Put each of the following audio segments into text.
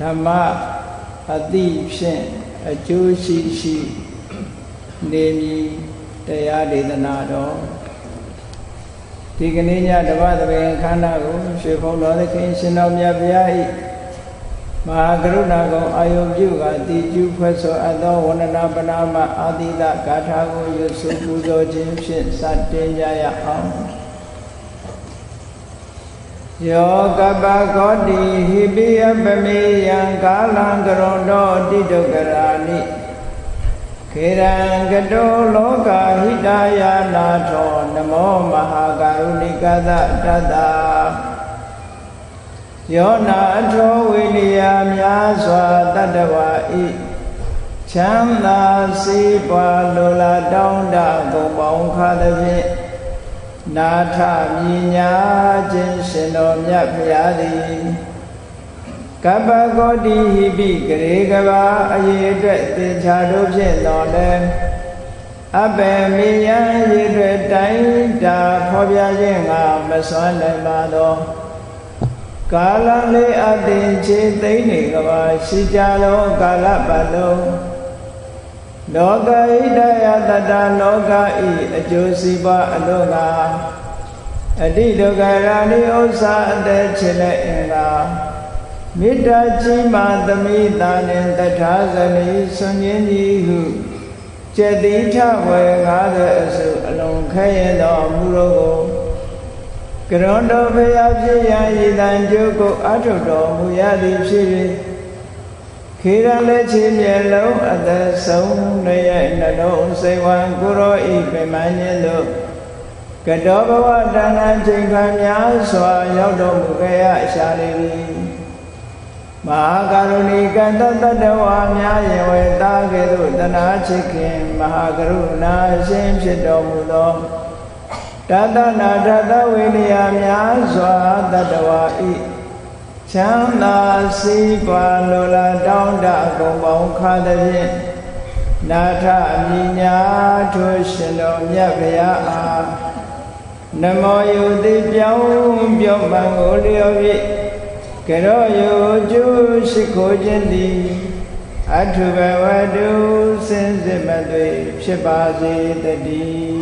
ဓမ္မအတိဖြင့်အကျိုးရှိရှိနေမည်တရားဒေသနာတော်ဒီကနေ့ညတပတ်သဘင်ခန္ဓာကိုရွှေဖုံတော်သခင်ရှင်တော်မြတ်ဗျာ၏မဟာကရုဏာကုံအာယုပြုကတိကျူဖွဲ့ဆိုအပ်သောဝန္ဒနာပနာမအာတိတဂါထာကိုရွတ်ဆိုပူဇော်ခြင်းဖြင့်စတင်ကြရအောင် ယောကပကောတိဟိပိယပမေယံကာလံကရွန်တော်တိတုကရာနိခေရံကတောလောကဟိတယာနာထောနမောမဟာကရုဏိကသတတ္တာယောနာအထောဝိနည်းများစွာတတ္တဝါဤချမ်းသာစေပွားလိုလားတောင်းတဂုံပေါင်းခါသဖြင့် နာထမြညာခြင်းရှင်တော်မြတ်ဖရာသည်ကပ္ပကောတိဟိပိဂရေကဘာအရေအတွက်သင်္ချာတို့ဖြင့်တော်လဲအဘယ်မိညာရေအတွက်တိုင်းတာဖော်ပြခြင်းငါမစွမ်းနိုင်ပါသောကာလလေးအတင်ချေသိမ့်နေကဘာရှိကြသောကာလပတ်လုံး လောကဣဒယတတလောကဤအကျိုးစီးပွားအလို့ကအတိဒုက္ခရာနိဥစ္စာအသက်ချစ်လက်အင်္ဂါမေတ္တာကြီးမှသမိတာနှင့်တထာဇနီဆွန်ခြင်းကြီးဟုကျက်တိထဝေငါးတဲ့အစုအလုံးခဲရသောမူရောကိုကရွန်တော်ဖရာဖြစ်ရန်ဤတန်ကျုပ်ကိုအထုတော်မူရသည်ဖြစ်၍ ခေရလက်ချင်းမျက်လုံးအသက်ဆုံးရဲ့နှလုံးစိတ်ဝံကိုရောဤပြမန်းခြင်းတို့ကတောဘဝတဏ္ဍချိန်ခံများစွာရောက်တော်မူခဲ့ရရှာလေပြီမဟာကရုဏီကတတတဝါများယဝေတာကဲ့သို့တနာချစ်ခင်မဟာကရုဏာရှင်ဖြစ်တော်မူသောတတနာတတဝိနည်းများစွာတတဝါဤ ချမ်းသာစီးပွားလိုလားတောင်းတအကုန်ပေါင်းခါသည်ဖြင့်နာထအမိညာထိုရှင်တော်မြတ်ဗျာအားနမောယုတိပြောင်းပြောမှန်ကိုလျော်ဖြင့်ကရောယုကျုရှိခိုးခြင်းသည်အထုဘဝတုစင်စစ်မသွေဖြစ်ပါစေတည်း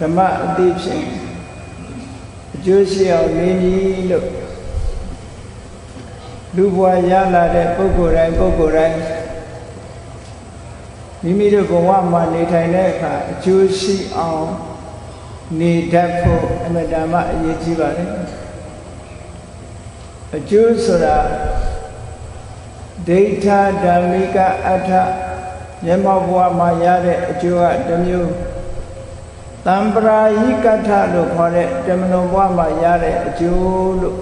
ဓမ္မအသိဖြင့်အကျိုးရှိအောင်နေမည်လို့လူဘဝရလာတဲ့ပုဂ္ဂိုလ်တိုင်းပုဂ္ဂိုလ်တိုင်းမိမိတို့ဘဝမှာနေထိုင်တဲ့အခါအကျိုးရှိအောင်နေတတ်ဖို့အမြဲတမ်းအရေးကြီးပါတယ်အကျိုးဆိုတာဒိဋ္ဌဓမ္မိကအထမျက်မှောက်ဘဝမှာရတဲ့အကျိုးကတစ်မျိုး တံပရာယိကထလို့ခေါ်တဲ့တမနုံဘဝမှာရတဲ့အကျိုးလို့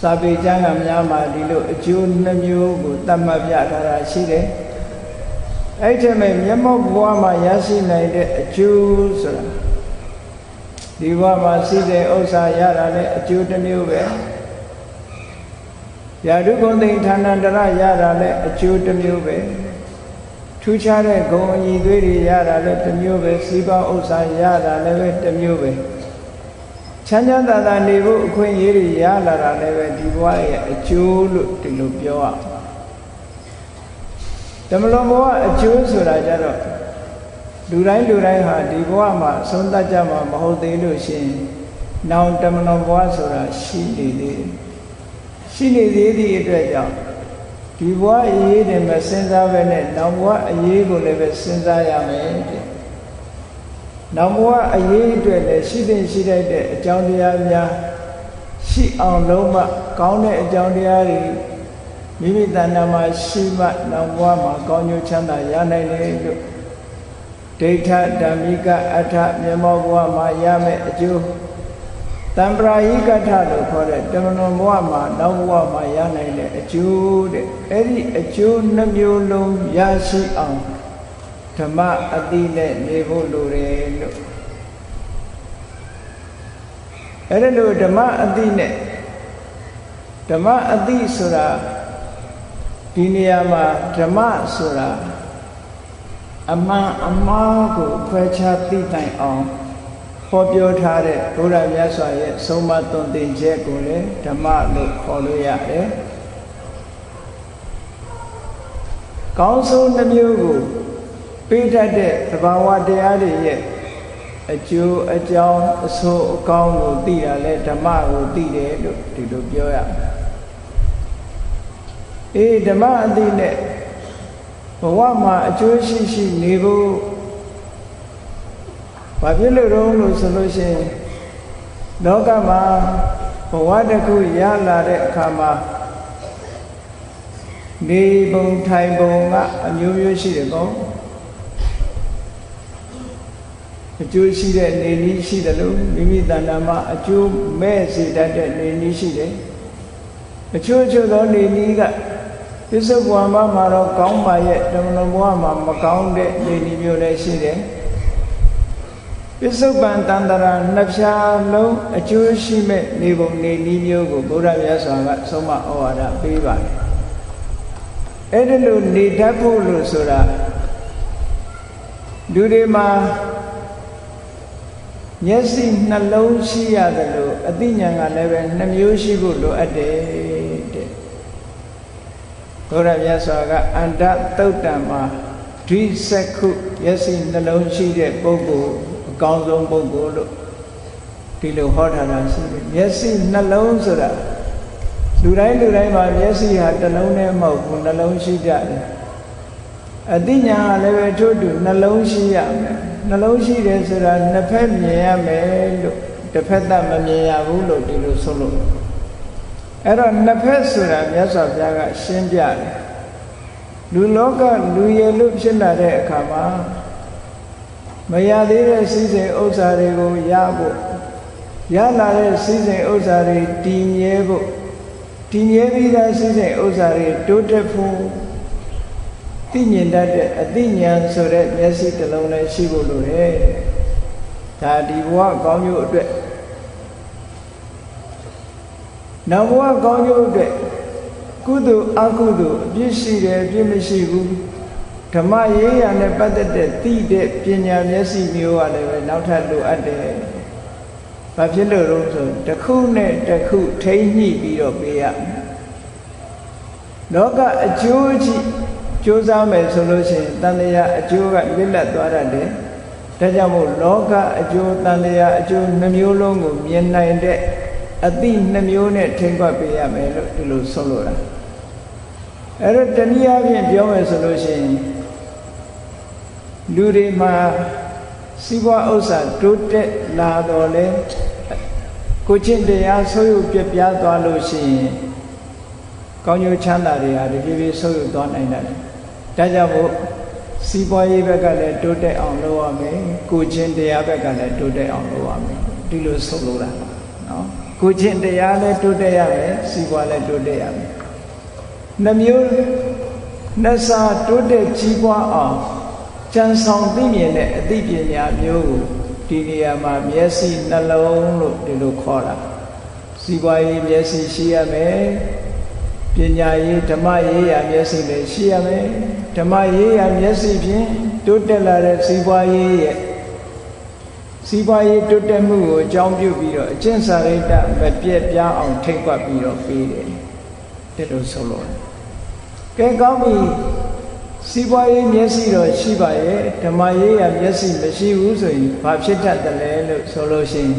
စာပေကျမ်းကများမှာဒီလိုအကျိုးနှမျိုးကိုသတ်မှတ်ပြထားတာရှိတယ်။အဲ့ဒီမဲ့မျက်မှောက်ဘဝမှာရရှိနိုင်တဲ့အကျိုးဆိုတာဒီဘဝမှာရှိတဲ့ဥစ္စာရတာလည်းအကျိုးတစ်မျိုးပဲ။ယာဓုဂုံသိဌာနန္တရရတာလည်းအကျိုးတစ်မျိုးပဲ။ ထူးခြားတဲ့ဂုံအညီသွေးတွေရတာလည်းတစ်မျိုးပဲစီးပွားဥစ္စာရတာလည်းပဲတစ်မျိုးပဲချမ်းချမ်းသာသာနေဖို့အခွင့်အရေးတွေရလာတာလည်းပဲဒီဘဝရဲ့အကျိုးလို့ဒီလိုပြောရဓမ္မလွန်ဘဝအကျိုးဆိုတာကြတော့လူတိုင်းလူတိုင်းဟာဒီဘဝမှာဆုံးသတ်ကြမှာမဟုတ်သေးလို့ရှိရင်နောင်ဓမ္မလွန်ဘဝဆိုတာရှိနေသေးတယ်ရှိနေသေးသည့်အတွက်ကြောင့် ဒီဘဝအရေးတွေမစဉ်းစားပဲနဲ့နောက်ဘဝအရေးကိုလည်းပဲစဉ်းစားရမယ်တဲ့နောက်ဘဝအရေးအတွက်လည်းရှိတဲ့ရှိတဲ့အကြောင်းတရားများရှိအောင်လုံးမကောင်းတဲ့အကြောင်းတရားတွေမိမိတဏ္ဍာမှာရှိမှနောက်ဘဝမှာကောင်းကျိုးချမ်းသာရနိုင်တယ်လို့ဒိဋ္ဌဓမ္မိကအထမြမောဘဝမှာရမယ်အကျိုး တံပရာယိကထလို့ခေါ်တဲ့တမန်တော်ဘဝမှာနောက်ဘဝမှာရနိုင်တဲ့အကျိုးတဲ့အဲ့ဒီအကျိုးနှမျိုးလုံးရရှိအောင်ဓမ္မအတိနဲ့နေဖို့လိုတယ်လို့အဲ့ဒါလို့ဓမ္မအတိနဲ့ဓမ္မအတိဆိုတာဒီနေရာမှာဓမ္မဆိုတာအမှန်အမှားကိုခွဲခြားသိတိုင်အောင် ဟောပြောထားတဲ့ဘုရားမြတ်စွာရဲ့ဆုံးမသွန်သင်ချက်ကိုလည်းဓမ္မလို့ခေါ်လို့ရတယ်။ကောင်းဆုံးနှမျိုးကိုပေးတတ်တဲ့သဘာဝတရားတွေရဲ့အကျိုးအကြောင်းအဆိုးအကောင်းကိုသိတာလဲဓမ္မကိုသိတယ်လို့ဒီလိုပြောရမယ်။အေးဓမ္မအသိနဲ့ဘဝမှာအကျိုးရှိရှိနေဖို့ ဘာဖြစ်လို့တော့လို့ဆိုလို့ရှိရင်လောကမှာဘဝတစ်ခုရလာတဲ့အခါမှာနေပုံထိုင်ပုံကအမျိုးမျိုးရှိတယ်ကောအကျိုးရှိတဲ့နေနည်းရှိတယ်လို့မိမိတဏ္ဍာမှာအကျိုးမဲ့စေတတ်တဲ့နေနည်းရှိတယ်အချို့အချို့သောနေနည်းကပစ္စုပန်ဘမှာတော့ကောင်းပါရဲ့ဓမ္မလုံးဘဝမှာမကောင်းတဲ့နေနည်းမျိုးလည်းရှိတယ် ပစ္စုပန်တန်တရာနှစ်ဖြာလုံးအကျိုးရှိမဲ့နေပုံနေနည်းမျိုးကိုဘုရားမြတ်စွာကဆုံးမဩဝါဒပေးပါတယ်အဲ့ဒီလိုနေတတ်ဖို့လို့ဆိုတာလူတွေမှာမျက်စိနှလုံးရှိရတယ်လို့အသိဉာဏ်ကလည်းပဲနှမျိုးရှိဖို့လိုအပ်တယ်တဲ့ဘုရားမြတ်စွာကအန္တသုတ်တံမှာဒိစက္ခုမျက်စိနှလုံးရှိတဲ့ပုဂ္ဂိုလ် အကောင်းဆုံးပုဂ္ဂိုလ်လို့ဒီလိုဟောထားတာရှိတယ်မျက်စိနှလုံးဆိုတာလူတိုင်းလူတိုင်းမှာမျက်စိဟာတစ်လုံးနဲ့မဟုတ်ဘူးနှလုံးရှိကြတယ်အသိဉာဏ်ကလည်းပဲထို့တူနှလုံးရှိရမယ်နှလုံးရှိတယ်ဆိုတာနှစ်ဖက်မြင်ရမယ်လို့တစ်ဖက်သက်မမြင်ရဘူးလို့ဒီလိုဆိုလို့အဲ့တော့နှစ်ဖက်ဆိုတာမြတ်စွာဘုရားကရှင်းပြတယ်လူလောကလူရည်လို့ဖြစ်လာတဲ့အခါမှာ မရသေးတဲ့စည်းစိမ်ဥစ္စာတွေကိုရဖို့ရလာတဲ့စည်းစိမ်ဥစ္စာတွေတည်မြဲဖို့တည်မြဲပြီးသားစည်းစိမ်ဥစ္စာတွေတိုးတက်ဖို့သိမြင်တတ်တဲ့အသိဉာဏ်ဆိုတဲ့မျက်စိတစ်လုံးလည်းရှိဖို့လိုတယ်ဒါဒီဘဝကောင်းကျိုးအတွက်နောက်ဘဝကောင်းကျိုးအတွက်ကုသိုလ်အကုသိုလ်အပြစ်ရှိတယ်အပြစ်မရှိဘူး ဓမ္မရေးရနဲ့ပတ်သက်တဲ့သိတဲ့ပညာမျက်စိမျိုးကလည်းပဲနောက်ထပ်လိုအပ်တယ်။ဘာဖြစ်လို့လဲဆိုတစ်ခုနဲ့တစ်ခုထိမ့်ညှိပြီးတော့ပေးရမယ်။လောကအကျိုးကြီးကြိုးစားမယ်ဆိုလို့ရှိရင်တန်တရားအကျိုးကလစ်လက်သွားတတ်တယ်။ဒါကြောင့်မို့လောကအကျိုးတန်တရားအကျိုးနှမျိုးလုံးကိုမြင်နိုင်တဲ့အသည့်နှမျိုးနဲ့ထိမ့်ကွက်ပေးရမယ်လို့ဒီလိုဆုံးလို့တာ။အဲ့တော့တနည်းအားဖြင့်ပြောမယ်ဆိုလို့ရှိရင် လူတွေမှာစီးပွားဥစ္စာတိုးတက်လာတော့လေကိုချင်းတရားဆိုးရုပ်ပြပြသွားလို့ရှိရင်ကောင်းကျိုးချမ်းသာတွေဟာတဖြည်းဖြည်းဆိုးရုပ်သွားနိုင်တယ်။ဒါကြောင့်မို့စီးပွားရေးဘက်ကလည်းတိုးတက်အောင်လုပ်ရမယ်။ကိုချင်းတရားဘက်ကလည်းတိုးတက်အောင်လုပ်ရမယ်။ဒီလိုဆုံးလို့တာနော်။ကိုချင်းတရားလည်းတိုးတက်ရမယ်။စီးပွားလည်းတိုးတက်ရမယ်။နှမျိုးနှစာတိုးတက်ကြီးပွားအောင် ကြံဆောင်သိမြင်တဲ့အသိပညာမျိုးကိုဒီနေရာမှာမျက်စိနှလုံးလို့ဒီလိုခေါ်တာစီးပွားရေးမျက်စိရှိရမယ်ပညာရေးဓမ္မရေးရာမျက်စိလည်းရှိရမယ်ဓမ္မရေးရာမျက်စိဖြင့်တိုးတက်လာတဲ့စီးပွားရေးရဲ့စီးပွားရေးတိုးတက်မှုကိုအကြောင်းပြုပြီးတော့အကျင့်စာရိတ္တမပြည့်ပြားအောင်ထိတ်ကွက်ပြီးတော့ပေးတယ်တဲ့လိုဆိုလို့ကဲကောင်းပြီ စီးပွားရေးမျက်စိတော့ရှိပါရဲ့ဓမ္မရေးရမျက်စိမရှိဘူးဆိုရင်ဘာဖြစ်တတ်တယ်လဲလို့ဆိုလို့ရှိရင်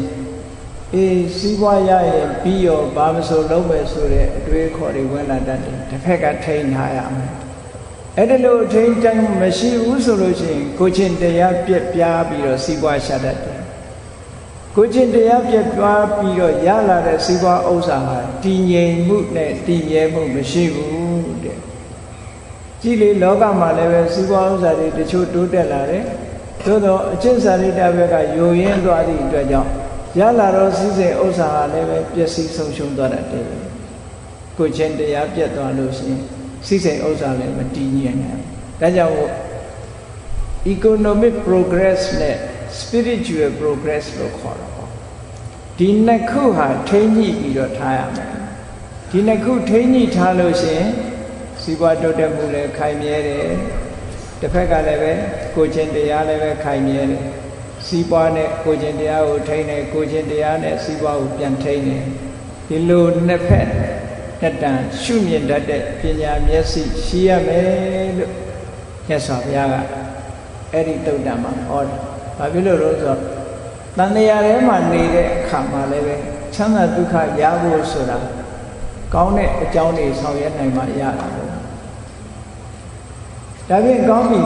အေးစီးပွားရရင်ပြီးရောဘာမဆိုလုံးမယ်ဆိုတဲ့အတွေးခေါ်တွေဝင်လာတတ်တယ်တစ်ဖက်ကထိန်းထားရမယ်အဲ့ဒီလိုထိန်းတိုင်းမရှိဘူးဆိုလို့ရှိရင်ကိုချင်းတရားပြက်ပြားပြီးတော့စီးပွားရှာတတ်တယ်ကိုချင်းတရားပြက်ပြားပြီးတော့ရလာတဲ့စီးပွားဥစ္စာဟာတည်ငြိမ်မှုနဲ့တည်မြဲမှုမရှိဘူးတဲ့ ကြည့်လေလောကမှာလည်းပဲစီးပွားဥစ္စာတွေတချို့တိုးတက်လာတယ်သို့တော့အကျင့်စာရိတ္တဘက်ကယိုရင်းသွားသည့်အတွက်ကြောင့်ရလာတော့စည်းစိမ်ဥစ္စာဟာလည်းပဲပျက်စီးဆုံးရှုံးသွားတတ်တယ်ကိုချင်းတရားပြတ်သွားလို့ရှိရင်စည်းစိမ်ဥစ္စာလည်းမတည်ငြိမ်နိုင်ဒါကြောင့် economic progress နဲ့ spiritual progress လို့ခေါ်တာပေါ့ဒီနှစ်ခုဟာထိမ့်ညှိပြီးတော့ထားရမယ်ဒီနှစ်ခုထိမ့်ညှိထားလို့ရှိရင် စီးပွားတိုးတက်မှုလည်းခိုင်မြဲတယ်တစ်ဖက်ကလည်းပဲကိုချင်းတရားလည်းပဲခိုင်မြဲတယ်စီးပွားနဲ့ကိုချင်းတရားကိုထိန်းတယ်ကိုချင်းတရားနဲ့စီးပွားကိုပြန်ထိန်းတယ်ဒီလိုနှစ်ဖက်တက်တန်ရှုမြင်တတ်တဲ့ပညာမျက်စိရှိရမယ်လို့မြတ်စွာဘုရားကအဲ့ဒီတုတ်တံမှာဟောတယ်။ဘာဖြစ်လို့လဲဆိုတော့တန်တရားထဲမှာနေတဲ့အခါမှာလည်းပဲချမ်းသာဒုက္ခရဖို့ဆိုတာကောင်းတဲ့အကြောင်းတွေဆောင်ရွက်နိုင်မှရတာပေါ့။ ဒါဖြင့်ကောင်းပြီ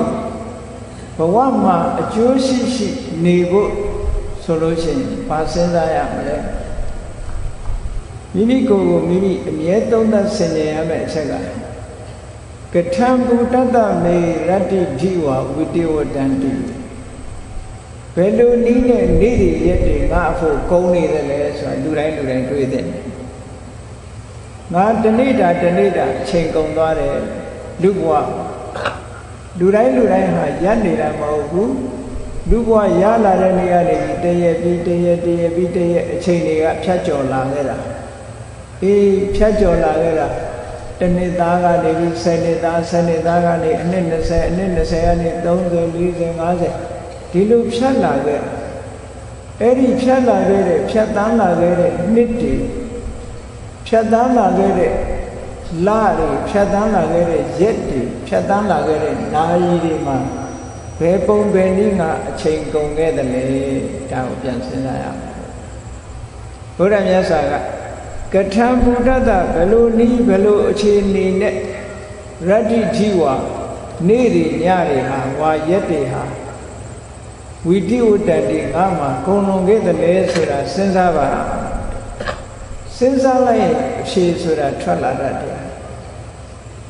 ဘဝမှာအကျိုးရှိရှိနေဖို့ဆိုလို့ရှိရင်ဘာစဉ်းစားရမလဲမိမိကိုယ်ကိုမိမိအမြဲသုံးသပ်ဆင်ခြင်ရမယ့်အချက်ကကထံဘူတတမေရတ္တိဓိဝဝိတေဝတန္တိဘယ်လိုနည်းနဲ့နေ့ရရက်တွေငါအဖို့ကုန်းနေတယ်လဲဆိုတာလူတိုင်းလူတိုင်းတွေးတဲ့ငါတနေ့တာတနေ့တာအချိန်ကုန်သွားတယ်လူဘဝ လူတိုင်းလူတိုင်းဟာရပ်နေတာမဟုတ်ဘူးလူဘဝရလာတဲ့နေရာတွေတရပြီးတရတရပြီးတရအချိန်တွေကဖြတ်ကျော်လာခဲ့တာအေးဖြတ်ကျော်လာခဲ့တာတနှစ်သားကနေပြီး10နှစ်သား10နှစ်သားကနေအနှစ်20အနှစ်20ကနေ30 40 50ဒီလိုဖြတ်လာခဲ့အဲ့ဒီဖြတ်လာခဲ့တဲ့ဖြတ်တန်းလာခဲ့တဲ့နှစ်တွေဖြတ်တန်းလာခဲ့တဲ့ လတွေဖြတ်တန်းလာခဲ့တဲ့ရက်တွေဖြတ်တန်းလာခဲ့တဲ့နာရီတွေမှာဘယ်ပုံဘယ်နည်းကအချိန်ကုန်ခဲ့တယ်လေဒါကိုပြန်စဉ်းစားရမယ်ဘုရားမြတ်စွာကကထံဘုဒ္ဓတဘယ်လိုနည်းဘယ်လိုအခြေအနေနဲ့ရတ္တိဓိဝနေ့တွေညတွေဟာဝါရက်တွေဟာဝိတိဝတ္တတိငါမှာကုံလွန်ခဲ့တယ်လေဆိုတာစဉ်းစားပါစဉ်းစားလိုက်ရင်အဖြေဆိုတာထွက်လာတတ်တယ်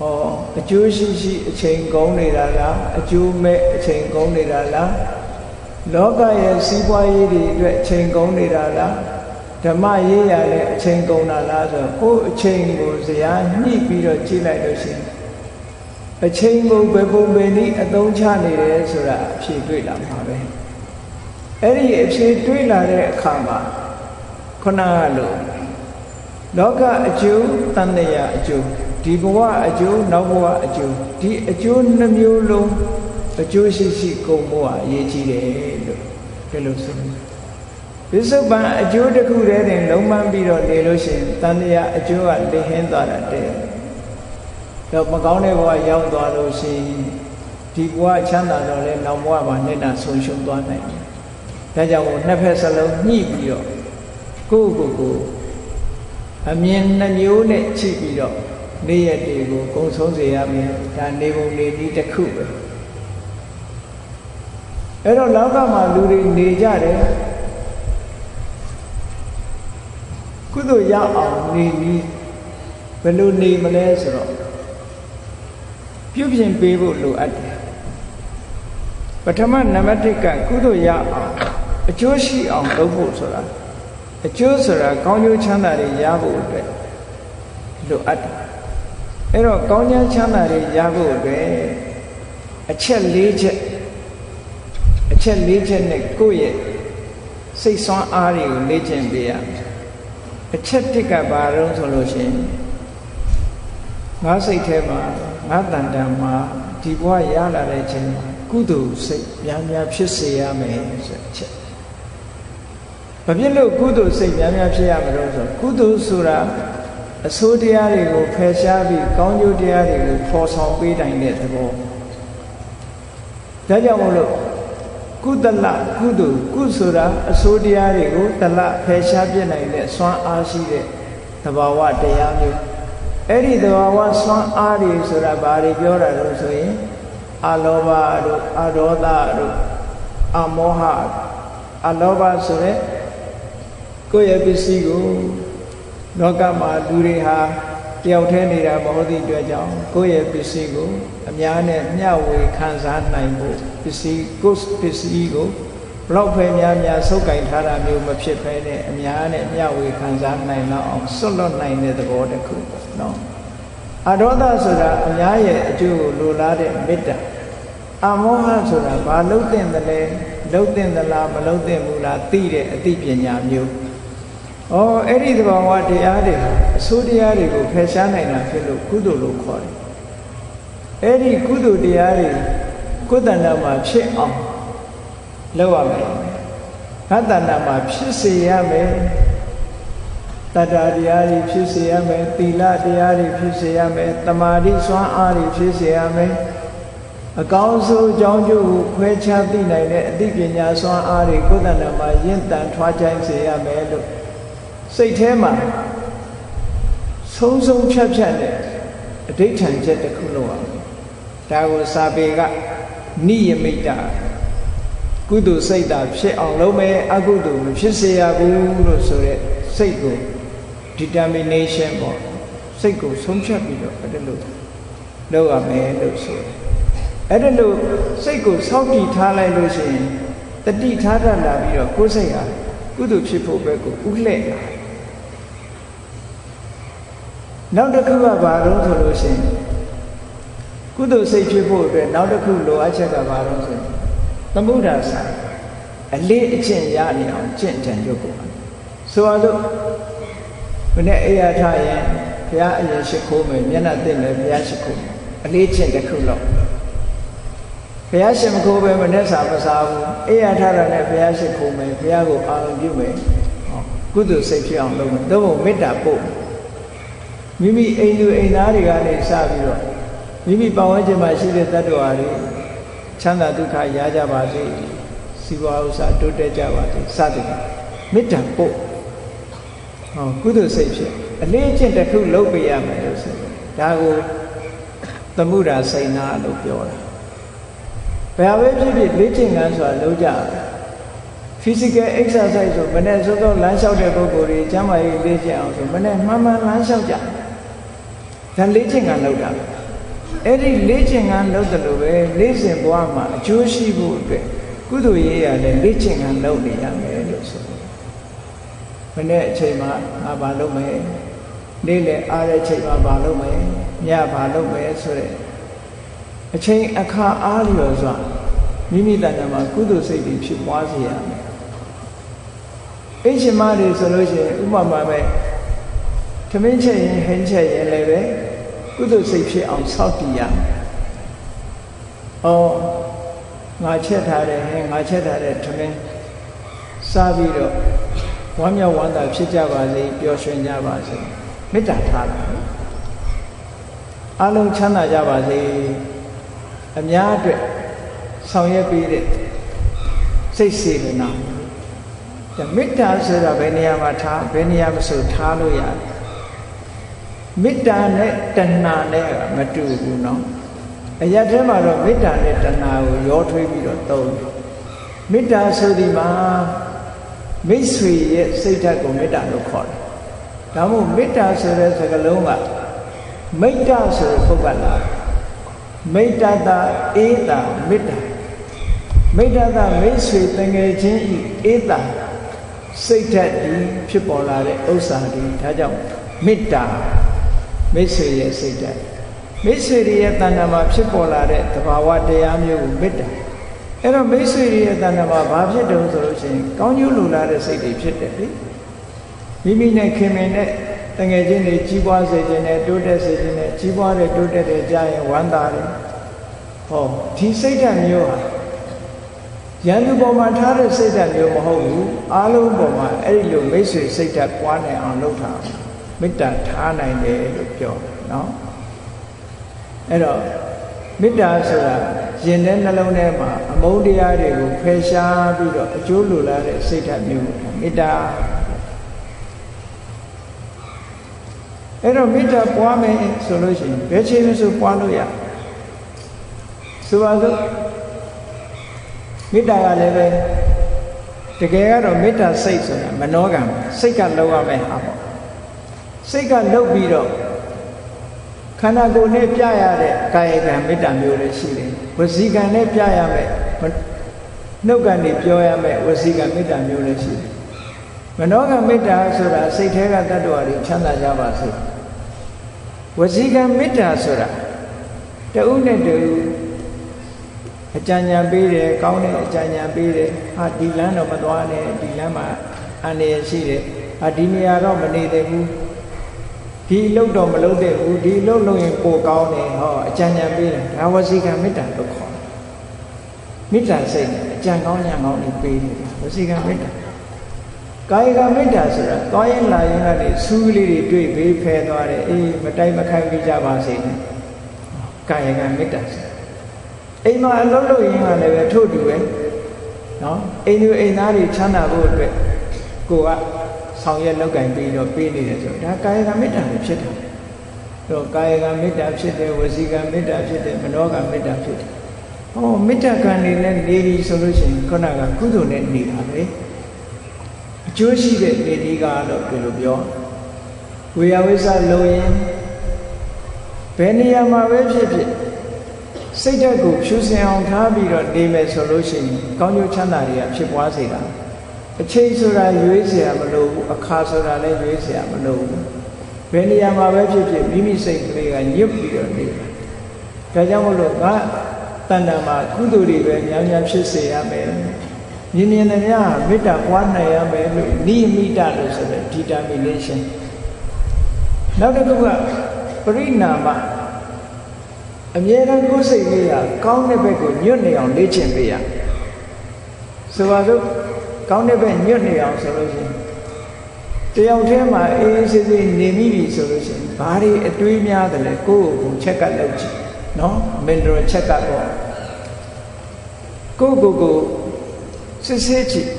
ဟောအကျိုးရှိရှိအချိန်ကုန်နေတာလားအကျိုးမဲ့အချိန်ကုန်နေတာလားလောကရဲ့စီးပွားရေးတွေအတွက်အချိန်ကုန်နေတာလားဓမ္မရေးရတဲ့အချိန်ကုန်တာလားဆိုတော့ကိုယ်အချိန်ကိုဇရာညှိပြီးတော့ကြည့်လိုက်လို့ရှိရင်အချိန်ကိုဘယ်ပုံပဲနည်းအသုံးချနေတယ်ဆိုတာအဖြေတွေ့လာမှာပဲအဲ့ဒီအဖြေတွေ့လာတဲ့အခါမှာခုနကလို့လောကအကျိုးတန်တရာအကျိုး ဒီဘဝအကျိုးနောက်ဘဝအကျိုးဒီအကျိုးနှမျိုးလုံးအကျိုးရှိရှိကုန်ဖို့အရေးကြီးတယ်လို့ဒီလိုဆိုတယ်ပစ္စုပန်အကျိုးတစ်ခုတည်းတင်လုံးမပြီးတော့နေလို့ရှိရင်တန်တရားအကျိုးကလေဟင်းသွားတာတဲ့တော့မကောင်းတဲ့ဘဝရောက်သွားလို့ရှိရင်ဒီဘဝချမ်းသာတော့လဲနောက်ဘဝမှာမျက်နှာဆုံးရှုံးသွားနိုင်တယ်ဒါကြောင့်မို့နှစ်ဖက်စလုံးညှိပြီးတော့ကိုယ့်ကိုယ်ကိုအမြင်နှမျိုးနဲ့ကြည့်ပြီးတော့ နေ့ရက်တွေကိုကုံဆုံးစေရမယ်ဒါနေပုံနေဒီတစ်ခုပဲအဲ့တော့လောကမှာလူတွေနေကြတယ်ကုသိုလ်ရအောင်နေပြီးဘယ်လိုနေမလဲဆိုတော့ပြုပြင်ပေးဖို့လိုအပ်တယ်ပထမနံပါတ်1ကကုသိုလ်ရအောင်အကျိုးရှိအောင်လုပ်ဖို့ဆိုတာအကျိုးဆိုတာကောင်းကျိုးချမ်းသာတွေရဖို့အတွက်လိုအပ်တယ် အဲ့တော့ကောင်းကျိုးချမ်းသာတွေရဖို့အတွက်အချက်၄ချက်အချက်၄ချက်နဲ့ကိုယ့်ရဲ့စိတ်ဆွမ်းအားတွေကိုလေ့ကျင့်ပေးရမယ်အချက်တစ်ကဘာလို့ဆိုလို့ရှိရင်ငါစိတ်ထဲမှာငါတန်တန်မှာဒီဘဝရလာတဲ့ချိန်မှာကုသိုလ်စိတ်များများဖြစ်စေရမယ်ဆိုအချက်ဘာဖြစ်လို့ကုသိုလ်စိတ်များများဖြစ်ရမလို့ဆိုကုသိုလ်ဆိုတာ အဆိုးတရားတွေကိုဖယ်ရှားပြီးကောင်းကျိုးတရားတွေကိုဖော်ဆောင်ပေးနိုင်တဲ့သဘောဒါကြောင့်မို့လို့ကုသလကုသိုလ်ကုဆိုတာအဆိုးတရားတွေကိုတလဖယ်ရှားပြနိုင်တဲ့စွမ်းအားရှိတဲ့သဘာဝတရားမျိုးအဲ့ဒီသဘာဝစွမ်းအားတွေဆိုတာဘာတွေပြောတာလို့ဆိုရင်အလောဘတို့အဒေါသတို့အမောဟအလောဘဆိုတဲ့ကိုယ့်ရဲ့ပစ္စည်းကို လောကမှာလူတွေဟာတယောက်တည်းနေတာမဟုတ်သည့်အတွက်ကြောင့်ကိုယ့်ရဲ့ပစ္စည်းကိုအများနဲ့မျှဝေခံစားနိုင်ဖို့ပစ္စည်းကိုယ်ပစ္စည်းကိုဘလောက်ပဲများများဆုပ်ကင်ထားတာမျိုးမဖြစ်ဘဲနဲ့အများနဲ့မျှဝေခံစားနိုင်လောက်အောင်စွန့်လွတ်နိုင်တဲ့သဘောတစ်ခုပေါ့နော်အဒေါသဆိုတာအများရဲ့အကျိုးကိုလိုလားတဲ့မေတ္တာအမောဟဆိုတာဘာလို့တဲ့တယ်လဲလုံးတဲ့သလားမလုံးတဲ့ဘူးလားသိတဲ့အသိပညာမျိုး ဩအဲ့ဒီသဘာဝတရားတွေအဆိုးတရားတွေကိုဖယ်ရှားနိုင်တာဖြစ်လို့ကုသိုလ်လို့ခေါ်တယ်အဲ့ဒီကုသိုလ်တရားတွေကိုယ်တဏ္ဍမှာဖြစ်အောင်လုပ်ရမယ်ငါတဏ္ဍမှာဖြစ်စေရမယ်တတ္တာတရားတွေဖြစ်စေရမယ်သီလတရားတွေဖြစ်စေရမယ်တမာတိစွမ်းအားတွေဖြစ်စေရမယ်အကောင်းဆုံးအကြောင်းကျိုးကိုခွဲခြားသိနိုင်တဲ့အသိပညာစွမ်းအားတွေကိုယ်တဏ္ဍမှာရင့်တန်ထွားချိုင်းစေရမယ်လို့ စိတ်ထဲမှာဆုံးဆုံးဖြတ်ဖြတ်နဲ့အဋိဋ္ဌံချက်တစ်ခုလောက်အောင်ဒါကိုစာပေကနိယမိတ်တာကုသိုလ်စိတ်တာဖြစ်အောင်လုပ်မယ်အကုသိုလ်မဖြစ်စေရဘူးလို့ဆိုတဲ့စိတ်ကို determination ပေါ့စိတ်ကိုဆုံးဖြတ်ပြီးတော့အဲ့ဒါလို့လုပ်ရမယ်လို့ဆိုတယ်အဲ့ဒါလို့စိတ်ကိုစောင့်တည်ထားလိုက်လို့ရှိရင်တတိထားတတ်လာပြီးတော့ကိုယ်စိတ်ဟာကုသိုလ်ဖြစ်ဖို့ဘက်ကိုဥလှဲ့လာ နောက်တစ်ခုကဘာလို့ဆိုလို့ရှိရင်ကုသိုလ်စိတ်ဖြစ်ဖို့အတွက်နောက်တစ်ခုလိုအပ်ချက်ကဘာလို့ဆိုရင်သမုဒ္ဒါဆိုင်အလေးအကျင့်ရနေအောင်ကျင့်ကြံရုပ်ကိုဆိုတော့ဘယ်နဲ့အေးရထရင်ဘုရားအရင်ရှိခိုးမယ်မျက်နှာသိမယ်ဘုရားရှိခိုးမယ်အလေးကျင့်တစ်ခုလောက်ဘုရားရှင်မခိုးပဲမနဲ့စာမစားဘူးအေးရထတာနဲ့ဘုရားရှိခိုးမယ်ဘုရားကိုအာရုံပြုမယ်ကုသိုလ်စိတ်ဖြစ်အောင်လုပ်မယ်သို့မဟုတ်မေတ္တာပို့မိ မိအိမ်သူအိမ်သားတွေကနေစပြီးတော့မိမိပတ်ဝန်းကျင်မှာရှိတဲ့တ attva တွေချမ်းသာဒုက္ခရကြပါစေစီးပွားဥစ္စာတိုးတက်ကြပါစေစသဖြင့်မေတ္တာပို့ဟောကုသိုလ်စိတ်ဖြစ်အလေးအကျင့်တစ်ခုလုပ်ပေးရမယ်လို့ဆိုတယ်ဒါကိုသမှုရာစိန်နာလို့ပြောတာဘယ်ဟာပဲဖြစ်ဖြစ်လေ့ကျင့်ခန်းဆိုတာလုပ်ကြတယ် physical exercise ဆိုမနေ့စောစောလမ်းလျှောက်တဲ့ပုဂ္ဂိုလ်တွေကျမ်းမာရေးလေ့ကျင့်အောင်ဆိုမနေ့မှန်မှန်လမ်းလျှောက်ကြ ဒါလေ့ကျင့်ခန်းလုပ်တာအဲ့ဒီလေ့ကျင့်ခန်းလုပ်တယ်လို့ပဲလေ့ကျင့်ဘဝမှာအကျိုးရှိဖို့အတွက်ကုသိုလ်ရေးရလဲလေ့ကျင့်ခန်းလုပ်နေရမယ်လို့ဆိုတယ်မနေ့အချိန်မှာငါဘာလုပ်မယ်နေ့လေအားတဲ့အချိန်မှာဘာလုပ်မယ်ညဘာလုပ်မယ်ဆိုတဲ့အချိန်အခါအားလျော်စွာမိမိတဏ္ဍာမှာကုသိုလ်စိတ်တွေဖြစ်ပွားစေရမယ်အိရှင်မတွေဆိုလို့ရှိရင်ဥပမာပဲသမင်းချက်ရင်ဟင်းချက်ရင်လည်းပဲ ကုသိုလ်စိတ်ဖြစ်အောင်စောင့်တည်ရမယ်။အော်ငါချက်ထားတဲ့ဟင်းငါချက်ထားတဲ့သမင်းစားပြီးတော့ဝမ်းမြောက်ဝမ်းသာဖြစ်ကြပါစေပျော်ရွှင်ကြပါစေမေတ္တာထားတာအလုံးချမ်းသာကြပါစေအများအတွက်ဆောင်ရွက်ပေးတဲ့စိတ်စေတနာမေတ္တာဆိုတာဘယ်နေရာမှာထားဘယ်နေရာမဆိုထားလို့ရတယ် မေတ္တာနဲ့တဏှာနဲ့မတူဘူးเนาะအရက်ထဲမှာတော့မေတ္တာနဲ့တဏှာကိုရောထွေးပြီးတော့သုံးတယ်မေတ္တာဆိုဒီမှာမိတ်ဆွေရဲ့စိတ်ဓာတ်ကိုမေတ္တာလို့ခေါ်တယ်ဒါမို့မေတ္တာဆိုတဲ့စကားလုံးကမိတ္တဆိုတဲ့ပုဂ္ဂလာမိတ္တတာအေးတာမေတ္တာမိတ္တတာမိတ်ဆွေတငယ်ချင်းဤအေးတာစိတ်ဓာတ်ဒီဖြစ်ပေါ်လာတဲ့ဥစ္စာဒီဒါကြောင့်မေတ္တာ မိတ်ဆွေရဲ့စိတ်ဓာတ်မိတ်ဆွေရဲ့တဏ္ဍာမှာဖြစ်ပေါ်လာတဲ့သဘာဝတရားမျိုးကိုမေတ္တာအဲ့တော့မိတ်ဆွေရဲ့တဏ္ဍာမှာဘာဖြစ်တုံးဆိုလို့ရှိရင်ကောင်းကျိုးလိုလားတဲ့စိတ်တွေဖြစ်တယ်လေမိမိနဲ့ခင်မင်နဲ့တငယ်ချင်းတွေကြီးပွားစေခြင်းနဲ့တိုးတက်စေခြင်းနဲ့ကြီးပွားတဲ့တိုးတက်တဲ့ကြာရင်ဝမ်းသာတယ်ဟောဒီစိတ်ဓာတ်မျိုးဟာရန်သူပေါ်မှာထားတဲ့စိတ်ဓာတ်မျိုးမဟုတ်ဘူးအားလုံးပေါ်မှာအဲ့ဒီလိုမိတ်ဆွေစိတ်ဓာတ်ပွားနိုင်အောင်လုပ်တာ မေတ္တာထားနိုင်တယ်လို့ပြောတယ်နော်အဲ့တော့မေတ္တာဆိုတာရင်ထဲနှလုံးထဲမှာအမုန်းတရားတွေကိုဖယ်ရှားပြီးတော့အကျိုးလိုလားတဲ့စိတ်ဓာတ်မျိုးမေတ္တာအဲ့တော့မေတ္တာပွားမယ်ဆိုလို့ရှိရင်ဘယ်ချိန်မှဆိုပွားလို့ရဆိုပါစို့မေတ္တာကလည်းပဲတကယ်ကတော့မေတ္တာစိတ်ဆိုတာမနောကံစိတ်ကလောက်ရမယ်ဟာပေါ့ စိတ်ကလောက်ပြီးတော့ခန္ဓာကိုယ်နဲ့ပြရတဲ့ကာယကံမေတ္တာမျိုးလည်းရှိတယ်ဝစီကံနဲ့ပြရမယ်နှုတ်ကနေပြောရမယ်ဝစီကံမေတ္တာမျိုးလည်းရှိတယ်မနောကမေတ္တာဆိုတာစိတ်ထဲကတ attva တွေချမ်းသာကြပါစေဝစီကံမေတ္တာဆိုတာတဦးနဲ့တူအကြံဉာဏ်ပေးတယ်ကောင်းတဲ့အကြံဉာဏ်ပေးတယ်ဟာဒီလမ်းတော့မသွားနဲ့ဒီလမ်းမှာအန္တရာယ်ရှိတယ်ဟာဒီနေရာတော့မနေသေးဘူး ဒီလုတ်တော့မလုတ်တဲ့ဘူးဒီလုတ်လို့ရင်ပိုကောင်းတယ်ဟောအကြံဉာဏ်ပေးတယ်ဒါဝစီကံမေတ္တာလို့ခေါ်တယ်မေတ္တာစိတ်နဲ့အကြံကောင်းညာကောင်းတွေပေးနေတာဝစီကံမေတ္တာကာယကမေတ္တာဆိုတာသွားရင်လာရင်ကနေစူးလေးတွေတွေ့ဘေးဖယ်သွားတယ်အေးမတိုက်မခိုက်ပြီးကြပါစေနဲ့ကာယကမေတ္တာအိမ်မှာအလုပ်လုပ်ရင်းကလည်းပဲထို့တူပဲနော်အိမ်သူအိမ်သားတွေချမ်းသာဖို့အတွက်ကိုက ဆောင်ရွက်လုပ်ကင်ပြီးတော့ပေးနေတယ်ဆိုတော့ဒါကာယကမေတ္တာပဲဖြစ်တယ်တော့ကာယကမေတ္တာဖြစ်တယ်ဝစီကမေတ္တာဖြစ်တယ်မနောကမေတ္တာဖြစ်တယ်ဟောမေတ္တာကံနေနဲ့နေပြီဆိုလို့ရှိရင်ခုနကကုသိုလ်နဲ့နေတာပဲအကျိုးရှိတဲ့နေဒီကတော့ဒီလိုပြောဝေယဝိဇ္ဇလုံရင်ဘယ်နေရာမှာပဲဖြစ်ဖြစ်စိတ်ဓာတ်ကိုဖြူစင်အောင်ထားပြီးတော့နေမယ်ဆိုလို့ရှိရင်ကောင်းကျိုးချမ်းသာတွေကဖြစ်ပွားစေတာ အချိန်ဆိုတာရွေးเสียမလို့ဘူးအခါဆိုတာလည်းရွေးเสียမလို့ဘူးဘယ်နေရာမှာပဲဖြစ်ဖြစ်မိမိစိတ်ကလေးကညွတ်ပြီးတော့နေတာဒါကြောင့်မလို့ငါတဏ္ဍာမှာကုသိုလ်တွေပဲများများဖြစ်စေရမယ်မြင်မြင်နဲ့များမေတ္တာပွားနိုင်ရမယ်လို့နိမိတလို့ဆိုတဲ့ determination နောက်တစ်ခုကပရိနာမအမြဲတမ်းကိုယ်စိတ်လေးကကောင်းတဲ့ဘက်ကိုညွတ်နေအောင်လေ့ကျင့်ပေးရဆိုပါစို့ ကောင်းတဲ့ဘက်ညွတ်နေအောင်ဆိုလို့ရှိရင်တယောက်တည်းမှာအေးအေးဆေးဆေးနေမိပြီဆိုလို့ရှိရင်ဘာတွေအတွေးများတယ်လဲကိုယ့်ကိုယ်ချက်ကလုပ်ကြည့်နော်မင်ဒရချက်ကတော့ကိုယ့်ကိုယ်ကိုစစ်စစ်ကြည့်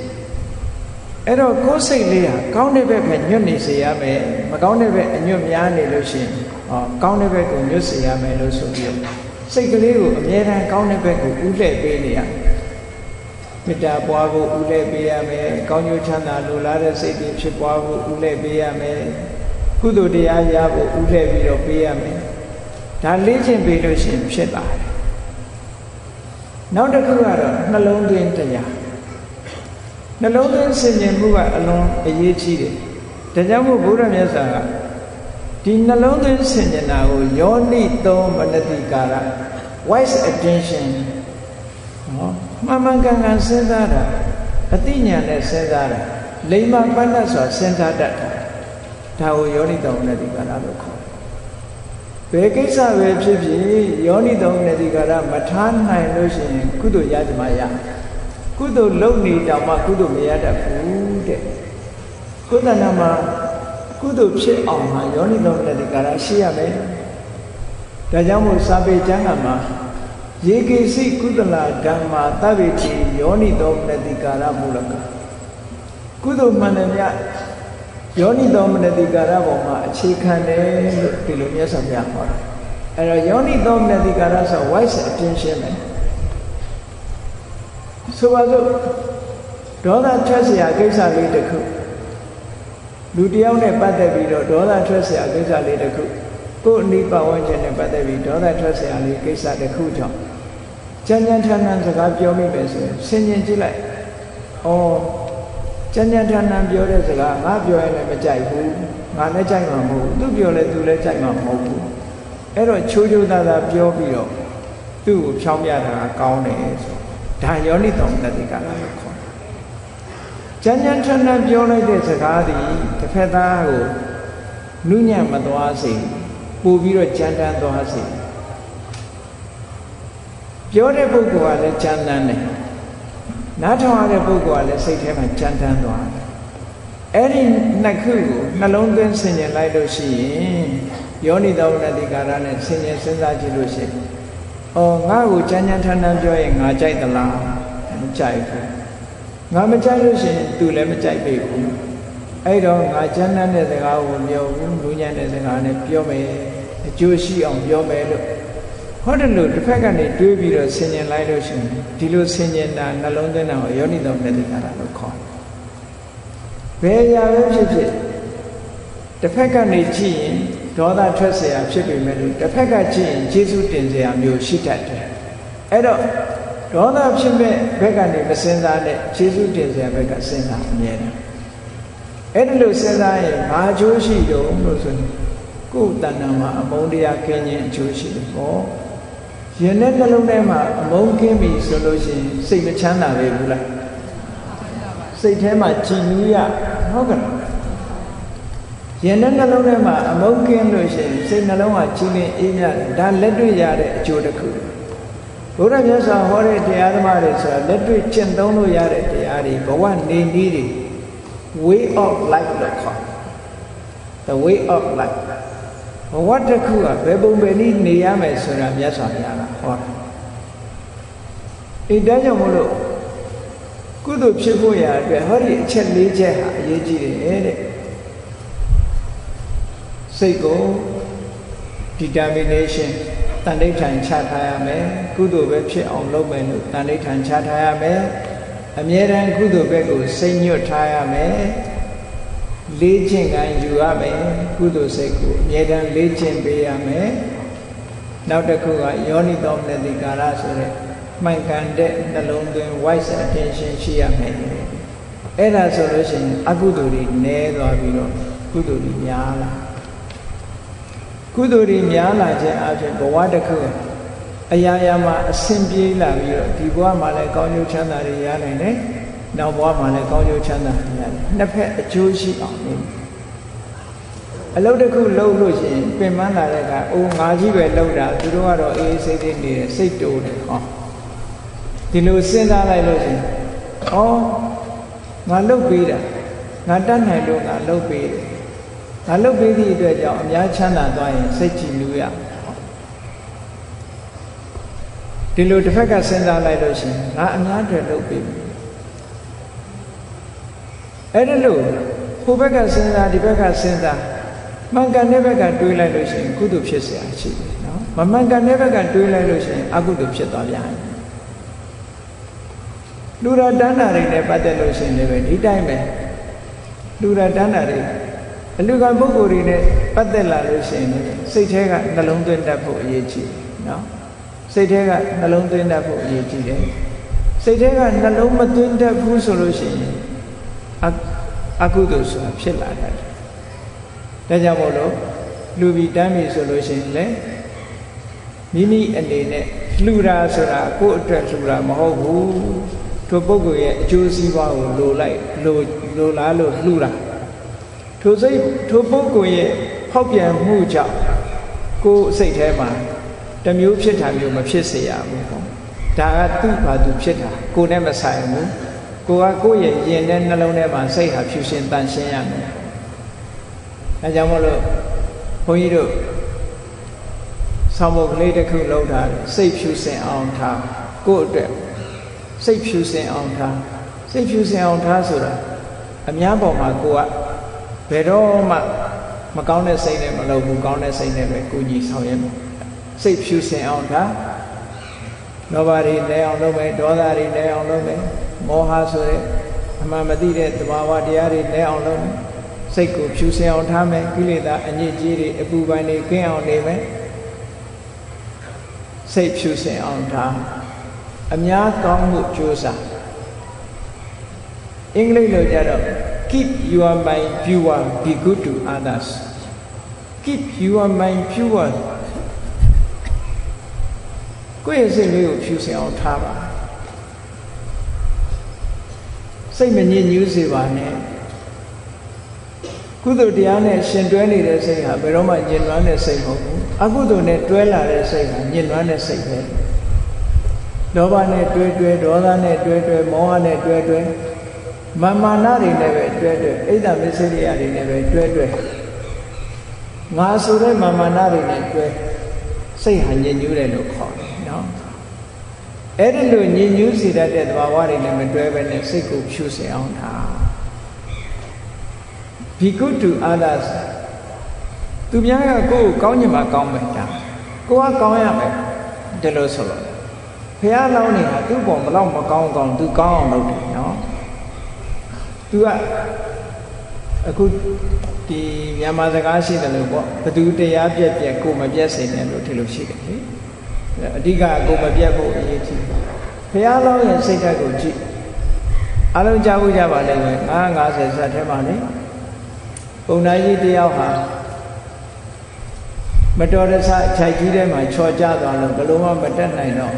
အဲ့တော့ကိုယ်စိတ်လေးဟာကောင်းတဲ့ဘက်ပဲညွတ်နေစေရမယ်မကောင်းတဲ့ဘက်အညွတ်များနေလို့ရှိရင်ဟောကောင်းတဲ့ဘက်ကိုညွတ်စေရမယ်လို့ဆိုပြီးစိတ်ကလေးကိုအမြဲတမ်းကောင်းတဲ့ဘက်ကိုဥလှည့်ပေးနေရ မေတ္တာပွားဖို့ဥလှည့်ပေးရမယ်ကောင်းကျိုးချမ်းသာလိုလားတဲ့စိတ်တွေဖြစ်ပွားဖို့ဥလှည့်ပေးရမယ်ကုသိုလ်တရားရဖို့ဥလှည့်ပြီးတော့ပေးရမယ်ဒါလေ့ကျင့်ပေးလို့ရှိရင်ဖြစ်လာတယ်နောက်တစ်ခုကတော့နှလုံးသွင်းတရားနှလုံးသွင်းဆင်ခြင်မှုကအလွန်အရေးကြီးတယ်ဒါကြောင့်မို့ဘုရားမြတ်စွာကဒီနှလုံးသွင်းဆင်ခြင်တာကိုယောနိသောမနတိကာရ wise attention ဟော မှန်မှန်ကန်ကန်စဉ်းစားတာအသိဉာဏ်နဲ့စဉ်းစားတာလိမ္မာပဏ္ဏစွာစဉ်းစားတတ်တာဒါကိုယောနိသောမနတိကာရလို့ခေါ်တယ်ဘယ်ကိစ္စပဲဖြစ်ဖြစ်ယောနိသောမနတိကာရမထားနိုင်လို့ရှိရင်ကုသိုလ်ရကြမှာရကုသိုလ်လုပ်နေတောင်မှကုသိုလ်မရတတ်ဘူးတဲ့ကုသနာမှာကုသိုလ်ဖြစ်အောင်မှာယောနိသောမနတိကာရရှိရမယ်ဒါကြောင့်မို့စာပေကျမ်းဂန်မှာ ယေကေစိကုသလဓမ္မာသဗ္ဗေတိယောနိသောမနတိကာရမူလကကုသိုလ်မှန်တယ်မြတ်ယောနိသောမနတိကာရပေါ်မှာအခြေခံတယ်လို့ဒီလိုမြတ်စွာဘုရားဟောတာအဲ့တော့ယောနိသောမနတိကာရဆို wise attention ပဲဆိုပါစို့ဒေါသထွက်เสียကိစ္စလေးတစ်ခုလူတယောက်နဲ့ပတ်သက်ပြီးတော့ဒေါသထွက်เสียကိစ္စလေးတစ်ခုကိုယ်အနိပတ်ဝန်းကျင်နဲ့ပတ်သက်ပြီးဒေါသထွက်เสียလေးကိစ္စတစ်ခုကြောင့် ကြမ်းကြမ်းထန်ထန်စကားပြောမိမယ်ဆိုရင်ဆင်ញင်ကြည့်လိုက်။အော်ကြမ်းကြမ်းထန်ထန်ပြောတဲ့စကားငါပြောရင်လည်းမကြိုက်ဘူး။ငါလည်းကြိုက်မှာမဟုတ်ဘူး။သူပြောလဲသူလည်းကြိုက်မှာမဟုတ်ဘူး။အဲ့တော့ချိုးချိုးသားသားပြောပြီးတော့သူ့ကိုဖြောင်းပြတာကောင်းတယ်ဆိုဒါယောနိတောင်တတိကလာလို့ခေါ်တယ်။ကြမ်းကြမ်းထန်ထန်ပြောလိုက်တဲ့စကားသည်တစ်ဖက်သားကိုနုညံ့မသွားစေပို့ပြီးတော့ကြမ်းတမ်းသွားစေ ပြောတဲ့ပုဂ္ဂိုလ်ကလည်းကြမ်းတမ်းတယ်နားထောင်ရတဲ့ပုဂ္ဂိုလ်ကလည်းစိတ်ထဲမှာကြမ်းတမ်းသွားတယ်အဲ့ဒီနှစ်ခုကိုနှလုံးသွင်းဆင်ခြင်လိုက်လို့ရှိရင်ယောနိသောနတိကာရနဲ့ဆင်ခြင်စဉ်းစားကြည့်လို့ရှိရင်အော်ငါ့ကိုကြမ်းကြမ်းထန်ထန်ပြောရင်ငါကြိုက်သလားမကြိုက်ဘူးငါမကြိုက်လို့ရှိရင် तू လည်းမကြိုက်ပေဘူးအဲ့တော့ငါကြမ်းတမ်းတဲ့စကားကိုပြောဘူးလူညံ့တဲ့စကားနဲ့ပြောမယ်အကျိုးရှိအောင်ပြောမယ်လို့ ဟောတယ်လို့တစ်ဖက်ကနေတွေးပြီးတော့ဆင်ញင်လိုက်လို့ရှိရင်ဒီလိုဆင်ញင်တာနှလုံးသွင်းတာကိုယောနိတော်မြတ်တိကာရလို့ခေါ်တယ်ဘယ်ရာပဲဖြစ်ဖြစ်တစ်ဖက်ကနေကြည့်ရင်ဒေါသထွက်เสียဖြစ်ပေမဲ့လို့တစ်ဖက်ကကြည့်ရင်ကျေးဇူးတင်เสียမျိုးရှိတတ်တယ်အဲ့တော့ဒေါသဖြစ်မဲ့ဘက်ကနေမစင်စားနဲ့ကျေးဇူးတင်เสียဘက်ကစဉ်းစားအမြဲတမ်းအဲ့ဒီလိုစဉ်းစားရင်ဘာအကျိုးရှိတုံးလို့ဆိုရင်ကိုယ်တဏ္ဍာမှာအမုန်းတရားကင်းခြင်းအကျိုးရှိတယ်ပေါ့ ယင်တဲ့နှလုံးထဲမှာအမုန်းကင်းပြီဆိုလို့ရှိရင်စိတ်မချမ်းသာပဲဘူးလားစိတ်ထဲမှာကြည်နူးရဟုတ်ကဲ့ယင်တဲ့နှလုံးထဲမှာအမုန်းကင်းလို့ရှိရင်စိတ်နှလုံးကကြည်လင်အေးမြတယ်ဒါလက်တွေ့ရတဲ့အကျိုးတစ်ခုဘုရားမြတ်စွာဟောတဲ့တရားဓမ္မတွေဆိုတာလက်တွေ့ကျင့်သုံးလို့ရတဲ့တရားတွေဘဝနေနည်းတွေ way of life လို့ခေါ် the way of life ဘဝတစ်ခုကဘယ်ပုံပဲနည်းနေရမယ်ဆိုတာမြတ်စွာဘုရားကဟောတာအဲဒါကြောင့်မလို့ကုသိုလ်ဖြစ်ဖို့ရအတွက်ဟောဒီအချက်၄ချက်ဟာအရေးကြီးတယ်တဲ့စိတ်ကို determination တန်ဋိဌာန်ချထားရမယ်ကုသိုလ်ပဲဖြစ်အောင်လုပ်မယ်လို့တန်ဋိဌာန်ချထားရမယ်အမြဲတမ်းကုသိုလ်ဘက်ကိုစိတ်ညွတ်ထားရမယ် လေးကျင့်ကံယူရမယ်ကုသိုလ်စိတ်ကိုအမြဲတမ်းလေးကျင့်ပေးရမယ်နောက်တစ်ခုကယောနိသောမနတိကာရဆိုတဲ့မှန်ကန်တဲ့နှလုံးသွင်း wise attention ရှိရမယ်အဲ့ဒါဆိုလို့ရှိရင်အကုသိုလ်တွေနည်းသွားပြီးတော့ကုသိုလ်တွေများလာကုသိုလ်တွေများလာခြင်းအပြင်ဘဝတစ်ခုအရာရာမှာအဆင်ပြေလာပြီးတော့ဒီဘဝမှာလည်းကောင်းကျိုးချမ်းသာတွေရနိုင်တယ်။ နောက်ဘဝမှာလည်းကောင်းကျိုးချမ်းသာတွေရတယ်။နှစ်ဖက်အကျိုးရှိအောင်နေအလုပ်တစ်ခုလုပ်လို့ရှိရင်ပင်ပန်းလာတဲ့အခါအိုးငါကြီးပဲလုပ်တာသူတို့ကတော့အေးစိတ်စိတ်နေတယ်စိတ်တိုးတယ်ဟောဒီလိုစဉ်းစားလိုက်လို့ရှိရင်ဩငါလုပ်ပေးတာငါတတ်နိုင်လို့ငါလုပ်ပေးတယ်ငါလုပ်ပေးသည့်အတွက်ကြောင့်အများချမ်းသာသွားရင်စိတ်ကြည်နူးရဒီလိုတစ်ဖက်ကစဉ်းစားလိုက်လို့ရှိရင်ငါအများအတွက်လုပ်ပေးပြီ အဲ့ဒါလို့ဟိုဘက်ကစဉ်းစားဒီဘက်ကစဉ်းစားမှန်ကန်တဲ့ဘက်ကတွေးလိုက်လို့ရှိရင်ကုသိုလ်ဖြစ်เสียရှိတယ်နော်မမှန်ကန်တဲ့ဘက်ကတွေးလိုက်လို့ရှိရင်အကုသိုလ်ဖြစ်သွားပြန်တယ်လူရတန်းတာတွေနဲ့ပတ်သက်လို့ရှိရင်လည်းဒီတိုင်းပဲလူရတန်းတာတွေအလူကပုဂ္ဂိုလ်တွေနဲ့ပတ်သက်လာလို့ရှိရင်စိတ်ထဲကနှလုံးသွင်းတတ်ဖို့အရေးကြီးနော်စိတ်ထဲကနှလုံးသွင်းတတ်ဖို့အရေးကြီးတယ်စိတ်ထဲကနှလုံးမသွင်းတတ်ဘူးဆိုလို့ရှိရင် အကုသိုလ်ဆိုတာဖြစ်လာတတ်တယ်ဒါကြောင့်မို့လို့လူပြီးတမ်းပြီဆိုလို့ရှိရင်လေမိမိအနေနဲ့လှူတာဆိုတာကိုယ့်အတွက်လှူတာမဟုတ်ဘူးထိုပုဂ္ဂိုလ်ရဲ့အကျိုးစီးပွားကိုလိုလိုက်လိုလိုလားလို့လှူတာထိုစိတ်ထိုပုဂ္ဂိုလ်ရဲ့ဖောက်ပြန်မှုကြောင့်ကိုယ်စိတ်ထဲမှာတမျိုးဖြစ်တာမျိုးမဖြစ်စေရဘူးပေါ့ဒါကသူ့ဘာသူဖြစ်တာကိုယ်နဲ့မဆိုင်ဘူး ကိုကကိုယ့်ရဲ့ရင်နဲ့နှလုံးထဲမှာစိတ်ဟာဖြူရှင်တန်ရှင်းရမယ်အဲကြောင့်မလို့ဘုန်းကြီးတို့ဆောင်းမုတ်ကလေးတစ်ခုလောက်တာစိတ်ဖြူစင်အောင်ထားကိုယ့်အတွက်စိတ်ဖြူစင်အောင်ထားစိတ်ဖြူစင်အောင်ထားဆိုတာအများပေါ်မှာကိုကဘယ်တော့မှမကောင်းတဲ့စိတ်နဲ့မလုပ်ဘူးကောင်းတဲ့စိတ်နဲ့ပဲကိုကြီးဆောင်ရွက်မယ်စိတ်ဖြူစင်အောင်ဒါ လောဘတွေလဲအောင်လုပ်မယ်ဒေါသတွေလဲအောင်လုပ်မယ်မောဟဆိုတဲ့အမှန်မသိတဲ့သဘာဝတရားတွေလဲအောင်လုပ်မယ်စိတ်ကိုဖြူစင်အောင်ထားမယ်ကိလေသာအညစ်အကြေးတွေအပူပိုင်းတွေကင်းအောင်နေမယ်စိတ်ဖြူစင်အောင်ထားအများကောင်းမှုကြိုးစားအင်္ဂလိပ်လိုကြတော့ keep your mind pure be good to others keep your mind pure ကိုယ့်ရဲ့စိတ်လေးကိုဖြူစင်အောင်ထားပါစိတ်မညစ်ညူးစေပါနဲ့ကုသိုလ်တရားနဲ့ရှင်တွဲနေတဲ့စိတ်ဟာဘယ်တော့မှညင်နွမ်းတဲ့စိတ်မဟုတ်ဘူးအကုသိုလ်နဲ့တွဲလာတဲ့စိတ်ဟာညင်နွမ်းတဲ့စိတ်ပဲလောဘနဲ့တွဲတွဲဒေါသနဲ့တွဲတွဲမောဟနဲ့တွဲတွဲမာမာနတွေနဲ့ပဲတွဲတွဲအိဒ္ဓမစ္စရိယတွေနဲ့ပဲတွဲတွဲငါဆိုတဲ့မာမာနတွေနဲ့တွဲစိတ်ဟာညစ်ညူးတယ်လို့ခေါ်တယ် နော်အဲ့ဒီလိုညစ်ညူးစေတတ်တဲ့သဘာဝတွေနဲ့မတွဲဘဲနဲ့စိတ်ကိုဖြူစင်အောင်ထား be good to others သူများကကိုယ်ကိုကောင်းညင်မှာကောင်းမယ်ဒါကိုကကောင်းရမယ်ဒီလိုဆိုလို့ဖះလောင်းနေတာသူ့ပုံဘလောက်မကောင်းကောင်းသူကောင်းအောင်လုပ်တယ်နော်သူကအခုဒီမြန်မာစကားရှိတယ်လို့ပေါ့ဘသူတရားပြက်ပြက်ကိုမပြက်စိန်တယ်လို့ဒီလိုရှိတယ်လေ အဓိကကိုမပြက်ဖို့အရေးကြီးဘုရားလောင်းရဲ့စိတ်ဓာတ်ကိုကြည့်အလုံးကြားဖို့ကြပါလိမ့်မယ်950ဇတ်ထဲမှာလေပုံနာကြီးတယောက်ဟာမတော်တဆခြိုက်ကြီးထဲမှာချော်ကြသွားလို့ဘလို့မှမတက်နိုင်တော့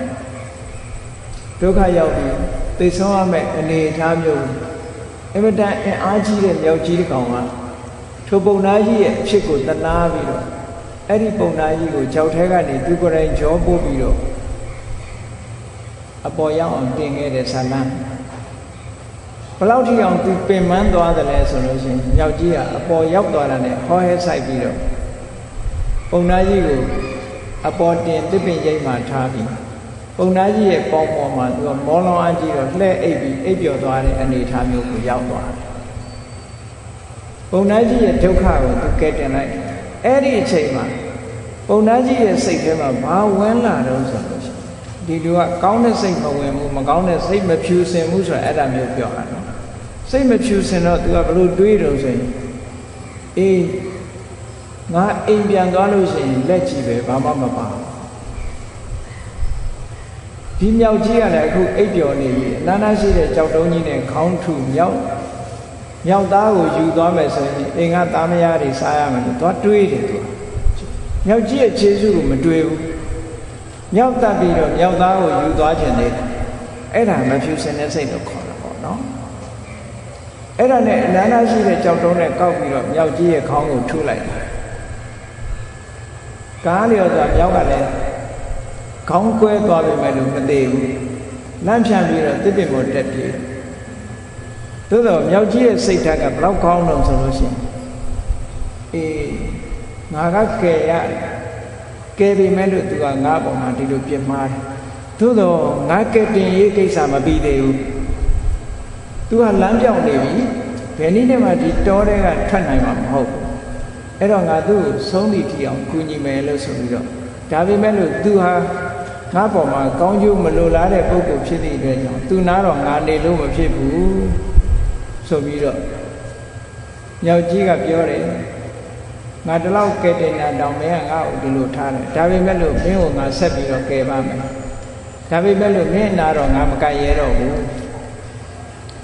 ဒုက္ခရောက်ပြီးသိဆုံးရမယ့်အနေအထားမျိုးအမတန်အင်အားကြီးတဲ့မြောက်ကြီးတစ်ကောင်ကထိုပုံနာကြီးရဲ့အဖြစ်ကိုတနာပြီးတော့ အဲ့ဒီပုံနာကြီးကိုကြောက်ထဲကနေသူကိုယ်တိုင်ကြောပို့ပြီးတော့အပေါ်ရောက်အောင်တင်ခဲ့တဲ့ဇာလန်းဘလောက်ထိအောင်သူပင်ပန်းသွားတယ်လဲဆိုလို့ရှိရင်မြောက်ကြီးကအပေါ်ရောက်သွားတာနဲ့ဟောဟဲဆိုင်ပြီးတော့ပုံနာကြီးကိုအပေါ်တင်တစ်ပင်ရိပ်မှထားပြီးပုံနာကြီးရဲ့ပေါင်းပေါ်မှာသူကမောလောအကြီးတော့လှဲ့အိပ်ပြီးအိပ်ပျော်သွားတဲ့အနေအထားမျိုးကိုရောက်သွားတယ်ပုံနာကြီးရဲ့ဒုက္ခကိုသူကဲတင်လိုက် အဲ့ဒီအချိန်မှာပုံနာကြီးရဲ့စိတ်ထဲမှာဘာဝင်လာတော့ဆိုလို့ရှိရင်ဒီလူကကောင်းတဲ့စိတ်မဝင်ဘူးမကောင်းတဲ့စိတ်မဖြူစင်ဘူးဆိုတော့အဲ့ဒါမျိုးပြောတာနော်စိတ်မဖြူစင်တော့သူကဘလို့တွေးတော့ဆိုရင်အေးငါအိမ်ပြန်သွားလို့ရှိရင်လက်ကြည့်ပဲဘာမှမပါဒီမြောက်ကြီးကလည်းအခုအိပ်ပျော်နေပြီအနာနာရှိတဲ့ကြောက်တုံးကြီးနဲ့ခေါင်းထူမြောက် မြောက်သားကိုယူသွားမယ်ဆိုရင်အိမ်ကသားမယားတွေစားရမယ်လို့သွားတွေးတယ်သူမြောက်ကြီးရဲ့ခြေစုကိုမတွေးဘူးမြောက်တက်ပြီးတော့မြောက်သားကိုယူသွားခြင်းလေအဲ့ဒါမဖြူစင်တဲ့စိတ်လို့ခေါ်တာပေါ့နော်အဲ့ဒါနဲ့အနန္တရှိတဲ့ကြောက်တုံးနဲ့ကောက်ပြီးတော့မြောက်ကြီးရဲ့ခေါင်းကိုထုလိုက်တာကားလျော်စွာမြောက်ကလည်းခေါင်းကွဲသွားပြီမဲ့လို့မသေးဘူးလမ်းဖြန့်ပြီးတော့တစ်ပင်ပေါ်တက်ပြေး သို့တော့မြောက်ကြီးရဲ့စိတ်ဓာတ်ကဘလောက်ကောင်းတော့ဆိုလို့ရှိရင်အေးငါကကယ်ရတယ်ကယ်ပြီမဲ့လို့သူကငါ့ပေါ်မှာဒီလိုပြင်းမာတယ်သို့တော့ငါကယ်တင်ရေးကိစ္စမပြီးသေးဘူးသူကလမ်းပြောင်းနေပြီဘယ်နည်းနဲ့မှဒီတောထဲကထွက်နိုင်မှာမဟုတ်ဘူးအဲ့တော့ငါသူ့ကိုဆုံးသည့်ထီအောင်ကူညီမယ်လို့ဆိုပြီးတော့ဒါပေမဲ့လို့သူဟာငါပေါ်မှာကောင်းကျိုးမလိုလားတဲ့ပုဂ္ဂိုလ်ဖြစ်သည့်အတွက်ကြောင့်သူနာတော့ငါနေလို့မဖြစ်ဘူး ဆိုပြီးတော့ညောင်ကြီးကပြောတယ်ငါတလောက်ကဲတင်တာတောင်မင်းကငါ့ကိုဒီလိုထားတယ်ဒါပေမဲ့လို့မင်းကိုငါဆက်ပြီးတော့ကယ်ပါမယ်ဒါပေမဲ့လို့မင်းနာတော့ငါမကရဲတော့ဘူး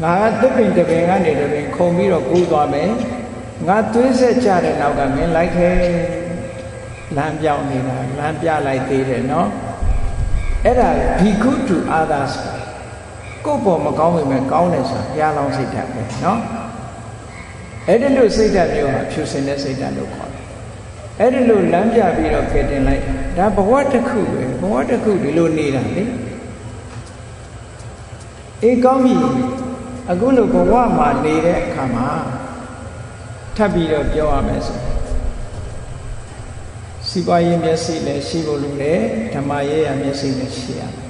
ငါကသစ်ပင်တပင်ကနေတပင်ခုံပြီးတော့ကူးသွားမယ်ငါသွေးဆက်ကြတဲ့နောက်ကမင်းလိုက်ခဲလမ်းပြောင်းနေတာလမ်းပြလိုက်သေးတယ်နော်အဲ့ဒါဘီခုတူ others ကိုယ့်ပေါ်မကောင်းပေမဲ့ကောင်းတယ်ဆိုတာဘုရားလောင်းစိတ်ဓာတ်ပဲနော်အဲ့ဒီလိုစိတ်ဓာတ်မျိုးဟာဖြူစင်တဲ့စိတ်ဓာတ်လို့ခေါ်တယ်အဲ့ဒီလိုလမ်းပြပြီးတော့ကဲတင်လိုက်ဒါဘဝတစ်ခုပဲဘဝတစ်ခုဒီလိုနေတာလေအေးကောင်းပြီအခုလိုဘဝမှာနေတဲ့အခါမှာထပ်ပြီးတော့ပြောရမယ်ဆိုစီးပွားရေးမျက်စိလည်းရှိဖို့လိုတယ်ဓမ္မရေးရမျက်စိလည်းရှိရမယ်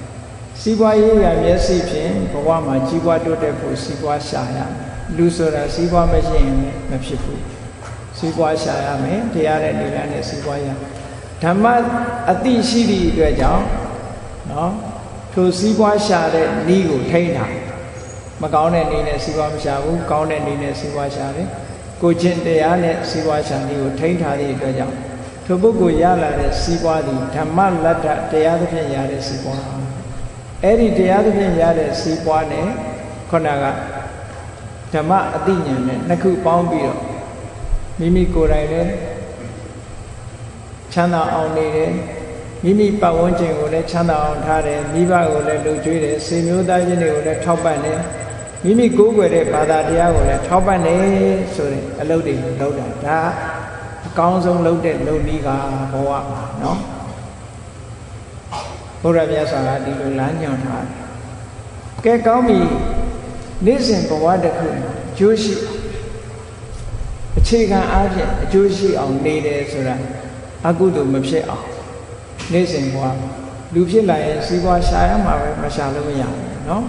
စီးပွားရေးရမျက်စိဖြင့်ဘဝမှာကြီးပွားတိုးတက်ဖို့စီးပွားရှာရမယ်လူဆိုတာစီးပွားမရှိရင်မဖြစ်ဘူးစီးပွားရှာရမယ်တရားတဲ့နေလမ်းနဲ့စီးပွားရဓမ္မအတိရှိသည့်အတွက်ကြောင့်နော်ထိုစီးပွားရှာတဲ့ဤကိုထိန်းတာမကောင်းတဲ့နေနဲ့စီးပွားမရှာဘူးကောင်းတဲ့နေနဲ့စီးပွားရှာတယ်ကိုချင်းတရားနဲ့စီးပွားရှာနည်းကိုထိန်းထားသည့်အတွက်ကြောင့်ထိုပုဂ္ဂိုလ်ရလာတဲ့စီးပွားသည်ဓမ္မလတ္တတရားသဖြင့်ရတဲ့စီးပွား အဲ့ဒီတရားသဖြင့်ရတဲ့စီးပွားနဲ့ခုနကဓမ္မအသိဉာဏ်နဲ့နှစ်ခုပေါင်းပြီးတော့မိမိကိုယ်တိုင်လည်းချမ်းသာအောင်နေတယ်မိမိပတ်ဝန်းကျင်ကိုလည်းချမ်းသာအောင်ထားတယ်မိဘကိုလည်းလှူကျွေးတယ်ဆွေမျိုးသားချင်းတွေကိုလည်းထောက်ပံ့တယ်မိမိကိုးကွယ်တဲ့ဘာသာတရားကိုလည်းထောက်ပံ့တယ်ဆိုတဲ့အလုပ်တွေလုပ်တာဒါအကောင်းဆုံးလုပ်တဲ့လုပ်နည်းကဘဝမှာနော် ဘုရားမြတ်စွာကဒီလိုလမ်းညွှန်ထားတယ်ကဲကောင်းပြီနေ့စဉ်ဘဝတစ်ခုကျိုးရှိအခြေခံအားဖြင့်အကျိုးရှိအောင်နေတယ်ဆိုတာအကုသိုလ်မဖြစ်အောင်နေ့စဉ်ဘဝလူဖြစ်လာရင်စီးပွားရှာရမှာပဲမရှာလို့မရဘူးเนาะ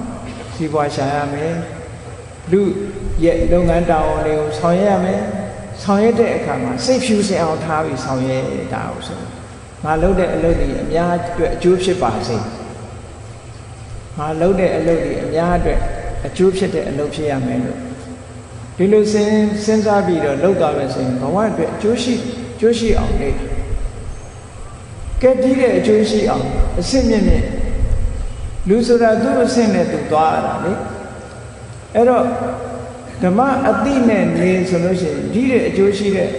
စီးပွားရှာရမယ်လူရဲ့လုပ်ငန်းတာဝန်တွေကိုဆောင်ရွက်ရမယ်ဆောင်ရွက်တဲ့အခါမှာစိတ်ဖြူစင်အောင်ထားပြီးဆောင်ရွက်တာကိုဆို ငါလုပ်တဲ့အလုပ်တွေအများအတွက်အကျိုးဖြစ်ပါစေငါလုပ်တဲ့အလုပ်တွေအများအတွက်အကျိုးဖြစ်တဲ့အလုပ်ဖြစ်ရမယ်လို့ဒီလိုစဉ်းစဉ်းစားပြီးတော့လုပ်သွားမယ်ဆိုရင်ဘဝအတွက်အကျိုးရှိအကျိုးရှိအောင်လေကဲပြီးတဲ့အကျိုးရှိအောင်အစစ်မြင့်မြင့်လူဆိုတာသူ့အဆင့်နဲ့သူသွားရတာလေအဲ့တော့ဓမ္မအတိနဲ့နေဆိုလို့ရှိရင်ဒီတဲ့အကျိုးရှိတဲ့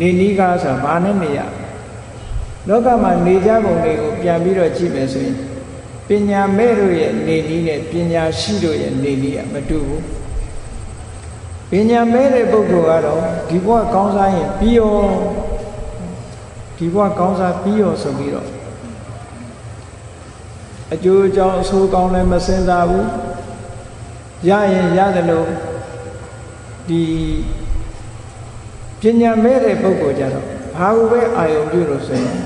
နေနီးကားဆိုတာဘာနဲ့နေရ လောကမှာနေကြပုံတွေကိုပြန်ပြီးတော့ကြည့်မယ်ဆိုရင်ပညာမဲ့တို့ရဲ့နေနည်းနဲ့ပညာရှိတို့ရဲ့နေနည်းကမတူဘူးပညာမဲ့တဲ့ပုဂ္ဂိုလ်ကတော့ဒီဘဝကောင်းစားရင်ပြီးရောဒီဘဝကောင်းစားပြီးရောဆိုပြီးတော့အကျိုးအကြောင်းအဆိုးကောင်းလည်းမစင်စားဘူးရရင်ရတယ်လို့ဒီပညာမဲ့တဲ့ပုဂ္ဂိုလ်ကြတော့ဘာကိုပဲအာယုံပြုလို့ဆိုရင်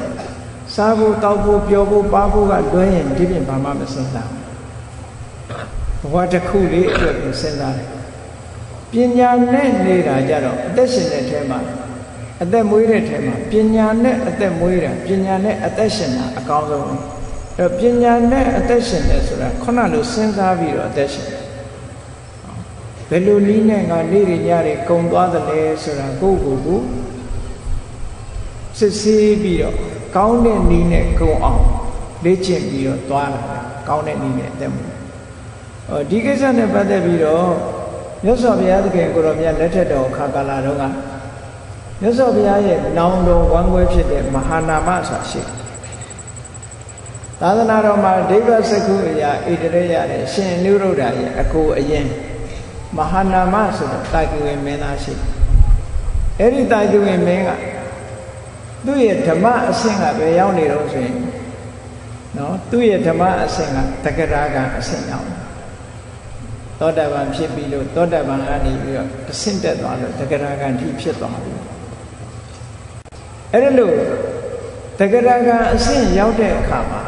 စားဖို့တောက်ဖို့ပျော်ဖို့ပါဖို့ကလွဲရင်ဒီပြင်ဘာမှမစင်စားဘဝတစ်ခုလေးအတွက်ကိုစဉ်းစားတယ်ပညာနဲ့နေတာကြတော့အသက်ရှင်တဲ့ထဲမှာအသက်မွေးတဲ့ထဲမှာပညာနဲ့အသက်မွေးတာပညာနဲ့အသက်ရှင်တာအကောင်းဆုံးအဲပညာနဲ့အသက်ရှင်တယ်ဆိုတာခုနလိုစဉ်းစားပြီးတော့အသက်ရှင်ဘယ်လိုနည်းနဲ့ငါနေ့ရညတွေကုံသွားသလဲဆိုတာကိုယ့်ကိုယ်ကို စစ်ဆေးပြီးတော့ကောင်းတဲ့နည်းနဲ့ကုံအောင်လေ့ကျင့်ပြီးတော့သွားတာကောင်းတဲ့နည်းနဲ့အသက်မွေးဟောဒီကိစ္စနဲ့ပတ်သက်ပြီးတော့မြတ်စွာဘုရားသခင်ကိုရောမြတ်လက်ထက်တော်ခါကာလတုန်းကမြတ်စွာဘုရားရဲ့နောင်တော်ဝမ်းခွဲဖြစ်တဲ့မဟာနာမဆိုတာရှိသာသနာတော်မှာဒိဗ္ဗစကုအရာဣတရေရတဲ့ရှင်နုရုဒ္ဓရဲ့အကိုအရင်မဟာနာမဆိုတော့တာကိဝေမင်းသားရှိအဲ့ဒီတာကိဝေမင်းက သူ့ရဲ့ဓမ္မအဆင့်ကပဲရောက်နေတော့ဆိုရင်နော်သူ့ရဲ့ဓမ္မအဆင့်ကတက္ကရာကအဆင့်ရောက်သောတာပန်ဖြစ်ပြီးလို့သောတာပန်ကနေပြီးတော့အဆင့်တက်သွားလို့တက္ကရာကတိဖြစ်သွားပြီအဲ့ဒါလို့တက္ကရာကအဆင့်ရောက်တဲ့အခါမှာ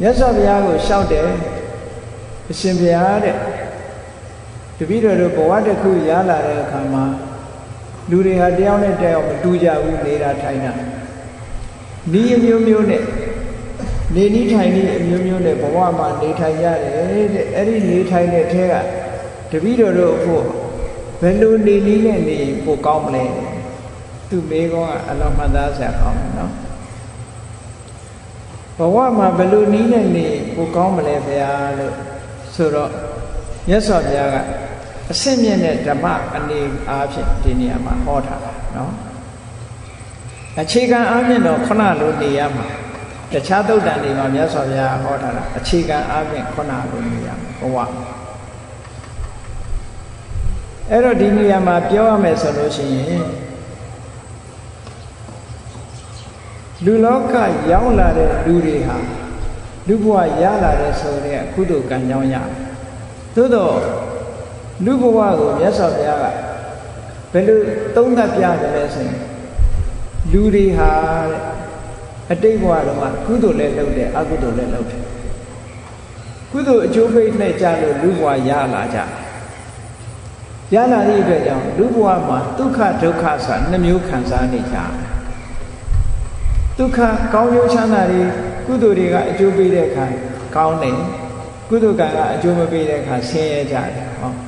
မြတ်စွာဘုရားကိုလျှောက်တယ်အရှင်ဘုရားတဲ့တပည့်တော်တို့ဘဝတစ်ခုရလာတဲ့အခါမှာ လူတွေဟာတယောက်နဲ့တယောက်မတူကြဘူးနေတာထိုင်တာဤအမျိုးမျိုးနဲ့နေနည်းထိုင်နည်းအမျိုးမျိုးနဲ့ဘဝမှာနေထိုင်ရတယ်တဲ့အဲ့ဒီနေထိုင်တဲ့ထဲကတပည့်တော်တို့အဖို့ဘယ်လိုနေနည်းနဲ့နေပိုကောင်းမလဲသူမေးကောင်းကအလောမှတ်သားစရာကောင်းတယ်နော်ဘဝမှာဘယ်လိုနည်းနဲ့နေပိုကောင်းမလဲဗျာလို့ဆိုတော့မြတ်စွာဘုရားက အစင့်မြင့်တဲ့ဓမ္မအနေအားဖြင့်ဒီနေရာမှာဟောထားတာနော်အခြေခံအားဖြင့်တော့ခုနလိုနေရမှာတခြားသုတ်တန်တွေမှာမြတ်စွာဘုရားဟောထားတာအခြေခံအားဖြင့်ခုနလိုနေရမှာဘဝအဲ့တော့ဒီနေရာမှာပြောရမယ်ဆိုလို့ရှိရင်လူလောကရောက်လာတဲ့လူတွေဟာလူဘဝရလာတဲ့ဆိုတဲ့ကုသိုလ်ကံကြောင်းရတယ်သို့တော့ လူဘဝကိုမြတ်စွာဘုရားကဘယ်လိုသုံးသပ်ပြတယ်လဲဆိုရင်လူတွေဟာတဲ့အတိတ်ဘဝတော့ကုသိုလ်လည်းလုပ်တယ်အကုသိုလ်လည်းလုပ်တယ်ကုသိုလ်အကျိုးပိတ်နဲ့ကြလို့လူဘဝရလာကြရလာတဲ့အတွက်ကြောင့်လူဘဝမှာဒုက္ခဒုက္ခဆိုတာနှမျိုးခံစားနေကြတယ်ဒုက္ခကောင်းကျိုးချမ်းသာတွေကုသိုလ်တွေကအကျိုးပေးတဲ့အခါကောင်းတယ်ကုသိုလ်ကံကအကျိုးမပေးတဲ့အခါဆင်းရဲကြတယ်ဟော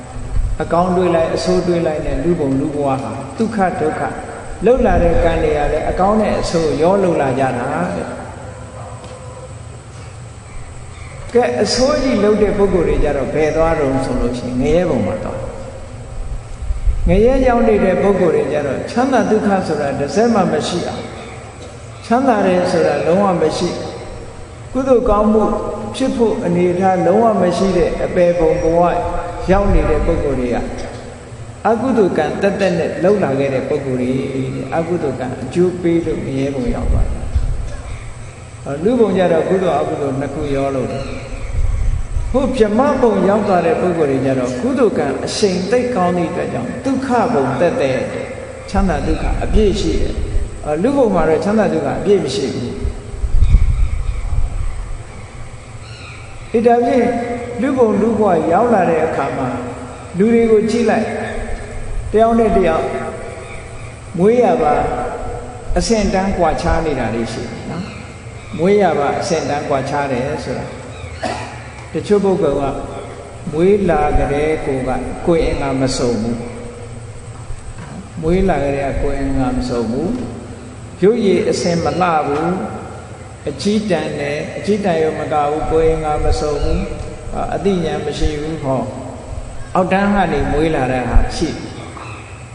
အကောင်းတွေးလိုက်အဆိုးတွေးလိုက်နဲ့လူပုံလူဘဝဟာဒုက္ခဒုက္ခလှုပ်လာတဲ့ကံတွေကလည်းအကောင်းနဲ့အဆိုးရောလှုပ်လာကြတာတဲ့ကဲအဆိုးကြီးလှုပ်တဲ့ပုဂ္ဂိုလ်တွေကြတော့ဘယ်သွားတော့ဆိုလို့ရှိရင်ငရဲပုံမှာတော့ငရဲရောက်နေတဲ့ပုဂ္ဂိုလ်တွေကြတော့ချမ်းသာဒုက္ခဆိုတာတစ်စက်မှမရှိအောင်ချမ်းသာတယ်ဆိုတာလုံးဝမရှိကုသိုလ်ကောင်းမှုဖြစ်ဖို့အနေထားလုံးဝမရှိတဲ့အပေပုံဘဝ ရောက်နေတဲ့ပုဂ္ဂိုလ်တွေကအကုသိုလ်ကံတက်တက်နဲ့လှုပ်လာခဲ့တဲ့ပုဂ္ဂိုလ်တွေအကုသိုလ်ကံအကျိုးပေးလို့ငရဲပုံရောက်သွားတယ်။လူပုံကြတော့ကုသိုလ်အကုသိုလ်နှစ်ခုရောလို့တယ်။ဟုတ်ပြမပုံရောက်သွားတဲ့ပုဂ္ဂိုလ်တွေကြတော့ကုသိုလ်ကံအရှိန်သိပ်ကောင်းသည့်အတွက်ကြောင့်ဒုက္ခပုံတက်တဲ့ချမ်းသာဒုက္ခအပြည့်ရှိတယ်။လူပုံမှာတော့ချမ်းသာဒုက္ခအပြည့်မရှိဘူး။ ။အဲဒါဖြင့်လူဘုံလူဘွားရောက်လာတဲ့အခါမှာလူတွေကိုကြည့်လိုက်တယောက်နဲ့တယောက်မွေးရပါအဆင့်တန်းကွာခြားနေတာလေးရှိတယ်နော်မွေးရပါအဆင့်တန်းကွာခြားတယ်ဆိုတာတချို့ပုဂ္ဂိုလ်ကမွေးလာကြတဲ့ကိုကကိုယ်အင်္ဂါမစုံဘူးမွေးလာကြတဲ့ကိုယ်အင်္ဂါမစုံဘူးရုပ်ရည်အဆင့်မလှဘူး အကြီးတန်တယ်အကြီးတန်ရောမကဘူးကိုယ်အင်္ဂါမစုံဘူးအသိဉာဏ်မရှိဘူးဟောအောက်တန်းကနေမွေးလာတဲ့ဟာရှိ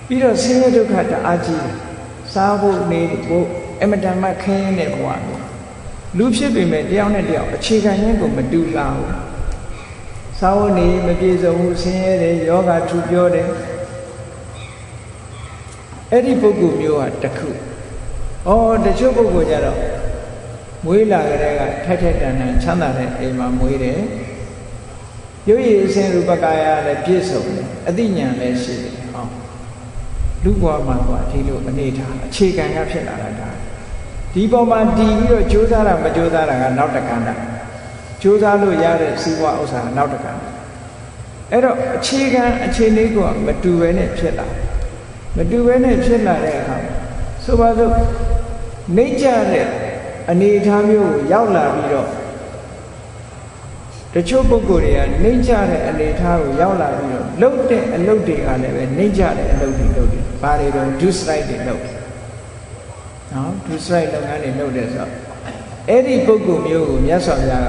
ပြီးတော့ဆင်းရဲဒုက္ခတအားကြီးတယ်စားဖို့နေဖို့အမတန်မှခင်းရတဲ့ဘဝမျိုးလူဖြစ်ပေမဲ့တယောက်နဲ့တယောက်အခြေခံရင်းကိုမတူလာဘူးစားဖို့နေမပြေစုံဘူးဆင်းရဲတယ်ယောဂထူပြောတယ်အဲ့ဒီပုဂ္ဂိုလ်မျိုးဟာတခုဩတချို့ပုဂ္ဂိုလ်ကြတော့ မွေးလာကြတဲ့ကထိုက်ထိုက်တန်တန်ချမ်းသာတဲ့အိမ်မှာမွေးတယ်ရုပ်ရည်အစဉ်ရူပကာယလည်းပြည့်စုံတယ်အသိဉာဏ်လည်းရှိတယ်ဟောလူဘဝမှာကဒီလိုအနေထားအခြေခံကဖြစ်လာတာဒီပေါ်မှာတည်ပြီးတော့ကြိုးစားတာမကြိုးစားတာကနောက်တကဏ္ဍကြိုးစားလို့ရတဲ့စီးပွားဥစ္စာကနောက်တကဏ္ဍအဲ့တော့အခြေခံအခြေအနေကမတူဘဲနဲ့ဖြစ်လာမတူဘဲနဲ့ဖြစ်လာတဲ့အခါဆိုပါစို့နှိမ့်ကြတဲ့ အနေအထားမျိုးကိုရောက်လာပြီးတော့တချို့ပုဂ္ဂိုလ်တွေကနှိမ့်ကြတဲ့အနေအထားကိုရောက်လာပြီးတော့လှုပ်တဲ့အလုပ်တွေကလည်းပဲနှိမ့်ကြတဲ့အလုပ်တွေလုပ်တယ်။ဘာတွေတော့ do strike တွေလုပ်တယ်။နော် do strike လုပ်ငန်းတွေလုပ်တယ်ဆိုတော့အဲ့ဒီပုဂ္ဂိုလ်မျိုးကိုမြတ်စွာဘုရားက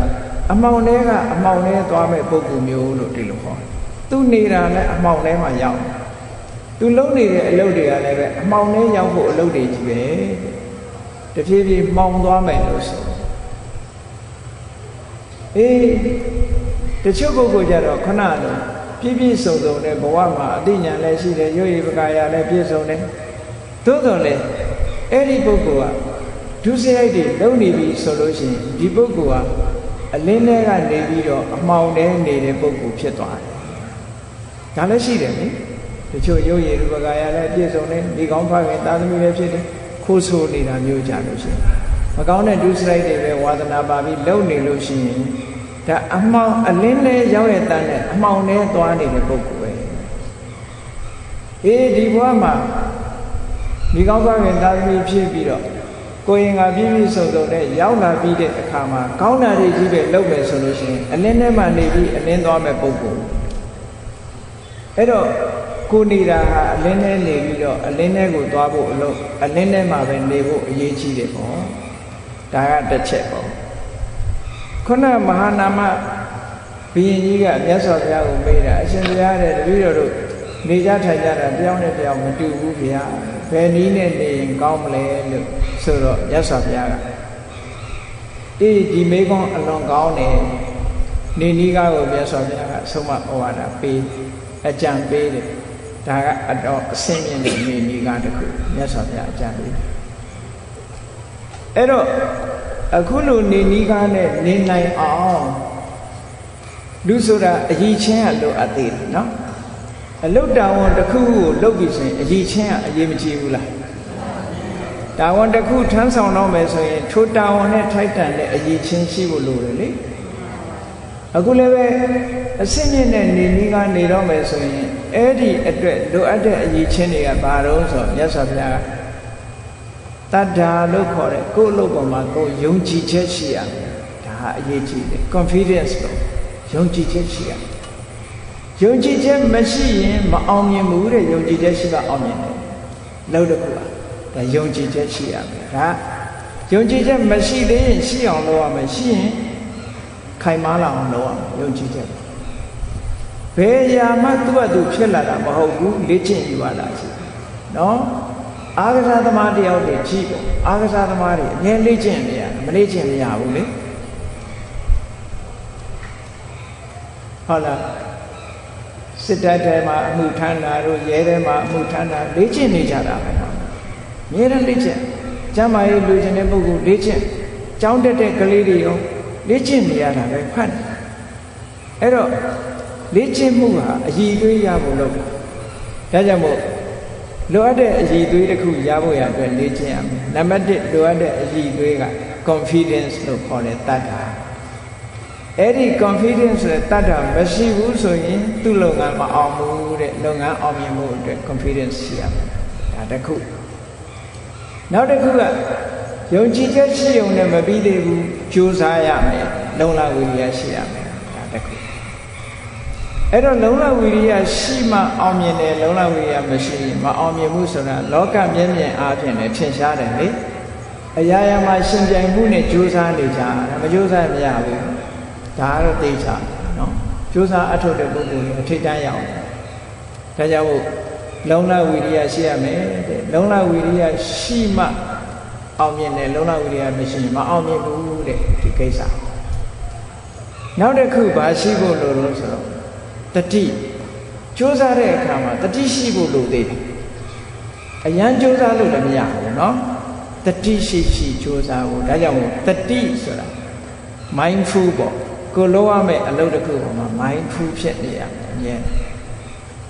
အမှောင်ထဲကအမှောင်ထဲသွားမဲ့ပုဂ္ဂိုလ်မျိုးလို့ဒီလိုခေါ်တယ်။သူနေတာလည်းအမှောင်ထဲမှာရောက်တယ်။သူလုပ်နေတဲ့အလုပ်တွေကလည်းပဲအမှောင်ထဲရောက်ဖို့အလုပ်တွေကြီးပဲ။ တဖြည်းဖြည်းမှောင်သွားမယ်လို့ဆိုအေးတချို့ပုဂ္ဂိုလ်ကြတော့ခဏတော့ပြည့်ပြည့်စုံစုံနဲ့ဘဝမှာအသိဉာဏ်လည်းရှိတယ်ရုပ်ရည်ပကာယလည်းပြည့်စုံတယ်သို့တော်လည်းအဲ့ဒီပုဂ္ဂိုလ်ကဒုစရိုက်တွေလုံနေပြီဆိုလို့ရှိရင်ဒီပုဂ္ဂိုလ်ကအလင်းထဲကနေပြီးတော့အမှောင်ထဲနေတဲ့ပုဂ္ဂိုလ်ဖြစ်သွားတယ်ဒါလည်းရှိတယ်လေတချို့ရုပ်ရည်ပကာယလည်းပြည့်စုံတယ်ဒီကောင်းဖခင်သာသမီလည်းဖြစ်တယ် ခိုးဆိုးနေတာမျိုးကြလို့ရှိရင်မကောင်းတဲ့ဒုစရိုက်တွေပဲဝါသနာပါပြီးလုံနေလို့ရှိရင်ဒါအမှောင်အလင်းလဲရောက်ရတဲ့နဲ့အမှောင်ထဲသွားနေတဲ့ပုဂ္ဂိုလ်ပဲအေးဒီဘဝမှာဒီကောင်းကောင်းရင်သာသမီဖြစ်ပြီးတော့ကိုရင်ကပြည့်ပြည့်စုံစုံနဲ့ရောက်လာပြီးတဲ့အခါမှာကောင်းတာတွေကြီးပဲလုပ်မယ်ဆိုလို့ရှိရင်အလင်းထဲမှာနေပြီးအလင်းသွားမဲ့ပုဂ္ဂိုလ်အဲ့တော့ ကိုနေတာဟာအလင်းထဲနေပြီးတော့အလင်းထဲကိုသွားဖို့အလုပ်အလင်းထဲမှာပဲနေဖို့အရေးကြီးတယ်ပေါ့ဒါကတစ်ချက်ပေါ့ခုနမဟာနာမဘုရင်ကြီးကမြတ်စွာဘုရားကိုမေးတာအရှင်ဘုရားတဲ့တပည့်တော်တို့နေကြထိုင်ကြတာတယောက်နဲ့တယောက်မတူဘူးဗျာဘယ်နည်းနဲ့နေရင်ကောင်းမလဲလို့ဆိုတော့မြတ်စွာဘုရားကအေးဒီမေကွန်အလွန်ကောင်းတယ်နေနီးကားကိုမြတ်စွာဘုရားကဆုံးမဩဝါဒပေးအကြံပေးတယ် ဒါကအတော်အဆင့်မြင့်တဲ့နေနီးကားတစ်ခုမြတ်စွာဘုရားအကြံပေးအဲ့တော့အခုလိုနေနီးကားနဲ့နေနိုင်အောင်လူဆိုတာအကြီးချင်းကလိုအပ်သေးတယ်နော်အလုတ်တာဝန်တစ်ခုကိုလုပ်ပြီဆိုရင်အကြီးချင်းကအရေးမကြီးဘူးလားတာဝန်တစ်ခုထမ်းဆောင်တော့မယ်ဆိုရင်ထိုတာဝန်နဲ့ထိုက်တန်တဲ့အရေးချင်းရှိဖို့လိုတယ်လေ အခုလည်းပဲအစင်းမြင့်တဲ့နေနီးကနေတော့မယ်ဆိုရင်အဲ့ဒီအတွက်လိုအပ်တဲ့အရေးချင်းတွေကဘာတော့ဆိုမြတ်စွာဘုရားကတတ္တာလို့ခေါ်တဲ့ကိုယ့်အလုပ်ပေါ်မှာကိုယ်ယုံကြည်ချက်ရှိရမယ်ဒါဟာအရေးကြီးတယ် confidence လို့ယုံကြည်ချက်ရှိရမယ်ယုံကြည်ချက်မရှိရင်မအောင်မြင်ဘူးတဲ့ယုံကြည်ချက်ရှိမှအောင်မြင်တယ်လောက်တစ်ခုပါဒါယုံကြည်ချက်ရှိရမယ်ဒါယုံကြည်ချက်မရှိသေးရင်ရှိအောင်လုပ်ရမယ်ရှိရင် ခိုင်မာလာအောင်လုပ်ရမယ်ယုံကြည်ချက်ဘယ်အရာမှသူ့အတူဖြစ်လာတာမဟုတ်ဘူးလေ့ကျင့်ယူရတာရှိနော်အာဂစားသမားတယောက်တွေကြီးပေါ့အာဂစားသမားတွေအမြဲလေ့ကျင့်နေရမလေ့ကျင့်မရဘူးလေဟုတ်လားစစ်တပ်ထဲမှာအမှုထမ်းတာတို့ရဲထဲမှာအမှုထမ်းတာလေ့ကျင့်နေကြတာပဲနော်အမြဲတမ်းလေ့ကျင့်ကျမ်းမာရေးလူကျင်တဲ့ပုဂ္ဂိုလ်လေ့ကျင့်ကြောင်းတက်တဲ့ကလေးတွေရော လေ့ကျင့်နေရတာပဲဖတ်အဲ့တော့လေ့ကျင့်မှုဟာအည်သွေးရဖို့လုပ်တာဒါကြောင့်မို့လိုအပ်တဲ့အည်သွေးတစ်ခုရဖို့ရအတွက်လေ့ကျင့်ရမယ်နံပါတ်1လိုအပ်တဲ့အည်သွေးက confidence လို့ခေါ်တဲ့တတ်တာအဲ့ဒီ confidence ဆိုတဲ့တတ်တာမရှိဘူးဆိုရင်သူ့လုပ်ငန်းမအောင်ဘူးတဲ့လုပ်ငန်းအောင်မြင်မှုအတွက် confidence ရှိရမယ်ဒါတစ်ခုနောက်တစ်ခုက ယုံကြည်ချက်ရှိုံနဲ့မပြီးသေးဘူးကြိုးစားရမယ်လုံလဝိရိယရှိရမယ်ဒါတစ်ခုအဲ့တော့လုံလဝိရိယရှိမှအောင်မြင်တယ်လုံလဝိရိယမရှိရင်မအောင်မြင်ဘူးဆိုတာလောကမျက်မြင်အားဖြင့်လည်းထင်ရှားတယ်လေအရာရာမှာရှင်ပြိုင်မှုနဲ့ကြိုးစားနေကြတာမကြိုးစားမရဘူးဒါကတော့သိချာနော်ကြိုးစားအထုတ်တဲ့ပုဂ္ဂိုလ်ကိုထိတ်တန်းရအောင်ဒါကြောင့်မို့လုံလဝိရိယရှိရမယ်တဲ့လုံလဝိရိယရှိမှ အောင်မြင်တယ်လုံလဝိရိယမရှိရင်မအောင်မြင်ဘူးတဲ့ဒီကိစ္စနောက်တစ်ခုဘာရှိဖို့လိုလို့ဆိုတော့တတိကြိုးစားတဲ့အခါမှာတတိရှိဖို့လိုသေးတယ်အရန်ကြိုးစားလို့လည်းမရဘူးเนาะ တတိရှိရှိကြိုးစားဖို့ဒါကြောင့်မို့တတိဆိုတာ mindful ပေါ့ကိုလုံးရမယ့်အလုပ်တစ်ခုပေါ်မှာ mindful ဖြစ်နေရမယ်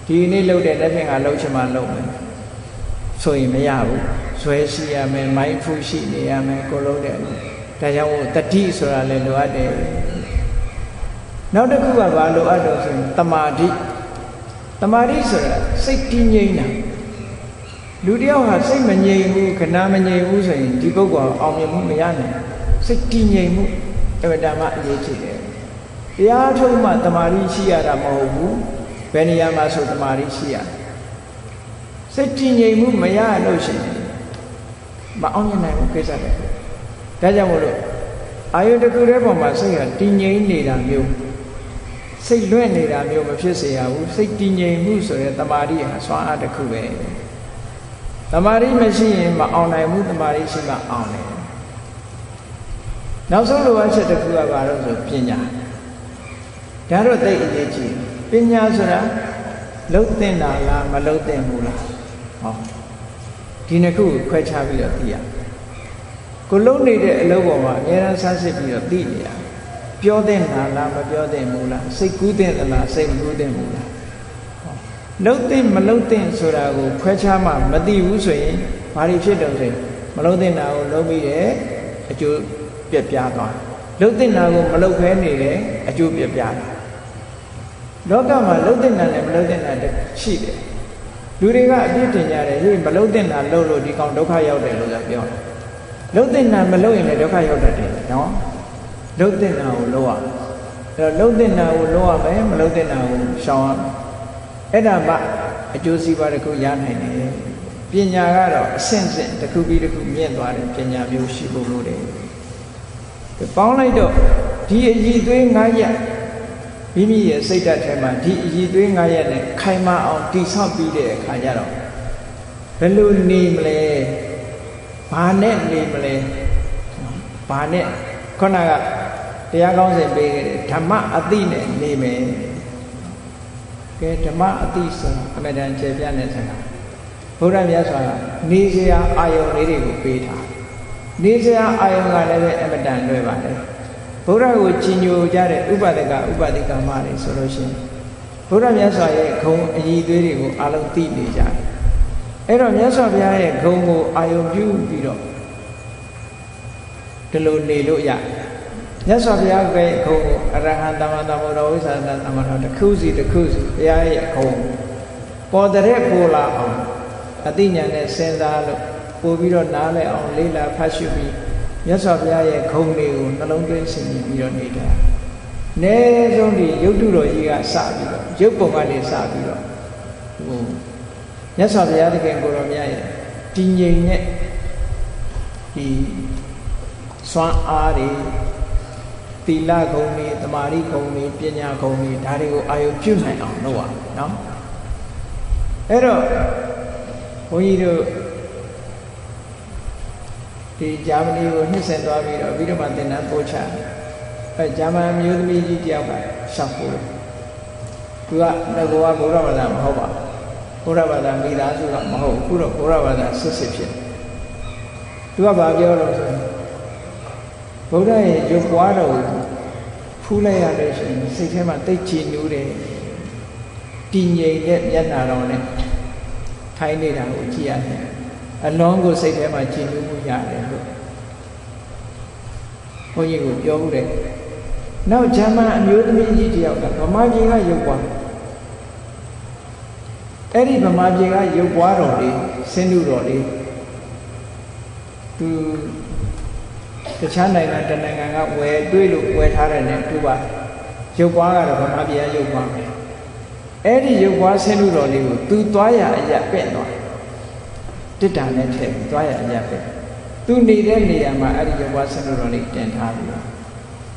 ဒီနေ့လုပ်တဲ့လက်ဖြင့်ကလှုပ်ချင်မှလှုပ်မယ်ဆိုရင်မရဘူး ဇွဲရှိရမယ် mindful ရှိနေရမယ်ကိုလုံးတဲ့ဒါကြောင့်မို့တတိဆိုတာလည်းလိုအပ်တယ်နောက်တစ်ခုကဘာလိုအပ်တော့ဆိုရင်တမာတိတမာတိဆိုတာစိတ်တည်ငြိမ်တာလူတယောက်ဟာစိတ်မငြိမ်ဘူးခဏမငြိမ်ဘူးဆိုရင်ဒီပုဂ္ဂိုလ်အောင်မြင်မှုမရနိုင်စိတ်တည်ငြိမ်မှုအဝတ္တမအရေးကြီးတယ်တရားထုတ်မှတမာတိရှိရတာမဟုတ်ဘူးဘယ်နေရာမှာဆိုတမာတိရှိရစိတ်တည်ငြိမ်မှုမရလို့ရှိရင် မအောင်မြင်နိုင်ဘူးကိစ္စတွေဒါကြောင့်မို့လို့အာယုတစ်ခုတည်းပေါ်မှာစိတ်ကတည်ငြိမ်နေတာမျိုးစိတ်လွင့်နေတာမျိုးမဖြစ်စေရဘူးစိတ်တည်ငြိမ်မှုဆိုရဲတမာတိဟာစွမ်းအားတစ်ခုပဲတမာတိမရှိရင်မအောင်နိုင်ဘူးတမာတိရှိမှအောင်တယ်နောက်ဆုံးလိုအပ်ချက်တစ်ခုကဘာလို့ဆိုပညာဒါတော့သိအရေးကြီးပညာဆိုတာလှုပ်တင်တာလားမလှုပ်တင်ဘူးလားဟော ဒီနှစ်ခုကိုခွဲခြားပြီးတော့သိရကိုလှုပ်နေတဲ့အလုပ်ပေါ်မှာအများအားဆန်းစစ်ပြီးတော့သိနေရပြောတဲ့နာလားမပြောတဲ့ဘူးလားစိတ်ကူးတဲ့လားစိတ်မကူးတဲ့ဘူးလားလှုပ်တဲ့မလှုပ်တဲ့ဆိုတာကိုခွဲခြားမှမသိဘူးဆိုရင်ဘာတွေဖြစ်တော့ဆိုရင်မလှုပ်တဲ့နာကိုလှုပ်ပြီးတယ်အကျိုးပြက်ပြားသွားလှုပ်တဲ့နာကိုမလှုပ်ခဲနေတယ်အကျိုးပြက်ပြားတာလောကမှာလှုပ်တဲ့နာနဲ့မလှုပ်တဲ့နာရှိတယ် လူတွေကအပြစ်တင်ကြတယ်ဟေးမလှုပ်တဲ့နာလှုပ်လို့ဒီကောင်ဒုက္ခရောက်တယ်လို့ဆိုပြောတယ်လှုပ်တဲ့နာမလှုပ်ရင်လည်းဒုက္ခရောက်တတ်တယ်နော်လှုပ်တဲ့နာကိုလှုပ်ရအဲ့တော့လှုပ်တဲ့နာကိုလှုပ်ရမယ်မလှုပ်တဲ့နာကိုရှောင်ရမယ်အဲ့ဒါမှအကျိုးစီးပွားတစ်ခုရနိုင်တယ်ပညာကတော့အဆင့်ဆင့်တစ်ခုပြီးတစ်ခုမြင့်သွားတယ်ပညာမျိုးရှိဖို့လိုတယ်ပေါင်းလိုက်တော့ဒီအည်သွေး၅ရက် မိမိရဲ့စိတ်ဓာတ်ထဲမှာဒီအည်သွေး၅ရက်နဲ့ခိုင်မာအောင်တိဆောက်ပြီးတဲ့အခါကျတော့ဘယ်လိုနေမလဲဘာနဲ့နေမလဲဘာနဲ့ခုနကတရားကောင်းစဉ်ပေးခဲ့တယ်ဓမ္မအတိနဲ့နေမယ်ကဲဓမ္မအတိဆိုတာအမေတန်ကျေပြတဲ့စကားဘုရားမြတ်စွာကနေစရာအာယုန်လေးတွေကိုပေးထားနေစရာအာယုန်ကလည်းပဲအမတန်လွယ်ပါတယ် ဘုရားကိုကြည်ညိုကြတဲ့ဥပဒကဥပဒိကမတွေဆိုလို့ရှိရင်ဘုရားမြတ်စွာရဲ့ဂုံအည်သွေးတွေကိုအလုံးသိနေကြတယ်အဲ့တော့မြတ်စွာဘုရားရဲ့ဂုံကိုအာယုန်ပြုပြီးတော့ဒီလိုနေလို့ရမြတ်စွာဘုရားရဲ့ဂုံကိုအရဟံသမ္မာသမ္ဗုဒ္ဓဝိသန္တသမ္မာတော်တစ်ခုစီတစ်ခုစီဘုရားရဲ့ဂုံပေါ်တဲ့ပေါ်လာအောင်အသိဉာဏ်နဲ့စဉ်းစားလို့ပို့ပြီးတော့နားလည်အောင် လေးလာဖတ်ရှုပြီး မြတ်စွာဘုရားရဲ့ဂုံတွေကိုနှလုံးသွင်းဆင်ခြင်ပြီးတော့နေတာ။နဲဆုံးဒီရုပ်တုတော်ကြီးကစပြီးတော့ရုပ်ပုံကနေစပြီးတော့ဟိုမြတ်စွာဘုရားတကယ်ကိုတော်မြတ်ရဲ့တည်ငြိမ်တဲ့ဒီစွမ်းအားတွေသီလဂုဏ်တွေတမာရီဂုဏ်တွေပညာဂုဏ်တွေဒါတွေကိုအာယုပြုနိုင်အောင်လုပ်ရမယ်နော်အဲ့တော့ဘုန်းကြီးတို့ ဒီဂျာမနီကိုနှစ်ဆင်သွားပြီးတော့ပြီးတော့မှသင်တန်းပို့ချအဲဂျာမန်မျိုးသမီးကြီးတယောက်ကရှောက်ပို့တယ်သူကငကောကဘုရားဘာသာမဟုတ်ပါဘုရားဘာသာမိသားစုကမဟုတ်ခုတော့ဘုရားဘာသာဆွစစ်ဖြစ်သူကဘာပြောလို့ဆိုရင်ဘုရားရဲ့ရုပ်ပွားတော်ကိုဖူးလိုက်ရလို့ရှိရင်စိတ်ထဲမှာတိတ်ချီနူးတယ်တည်ငြိမ်တဲ့မျက်နှာတော်နဲ့ထိုင်းနေတာကိုကြည့်ရတယ် အလွန်ကိုစိတ်ထဲမှာကြည်နူးမှုရတယ်လို့ဘုန်းကြီးကိုပြောမှုတယ်နောက်ဂျမန်အမျိုးသမီးကြီးတယောက်ကဗမာပြည်ကရုပ်ပွားအဲ့ဒီဗမာပြည်ကရုပ်ပွားတော်လေးဆင်းတုတော်လေးသူတခြားနိုင်ငံတနိုင်ငံကဝယ်တွေးလို့ဝယ်ထားတယ်နဲ့သူပါရုပ်ပွားကတော့ဗမာပြည်ကရုပ်ပွားမယ်အဲ့ဒီရုပ်ပွားဆင်းတုတော်လေးကိုသူသွားရအရက်ပြင့်သွားတ စ်တန်နဲ့ထည့်ပြီးသွားရအရက်ပြင့်သူနေတဲ့နေရာမှာအဲ့ဒီရုပ်ပွားဆင်းတုတော်လေးတင်ထားပြီးတော့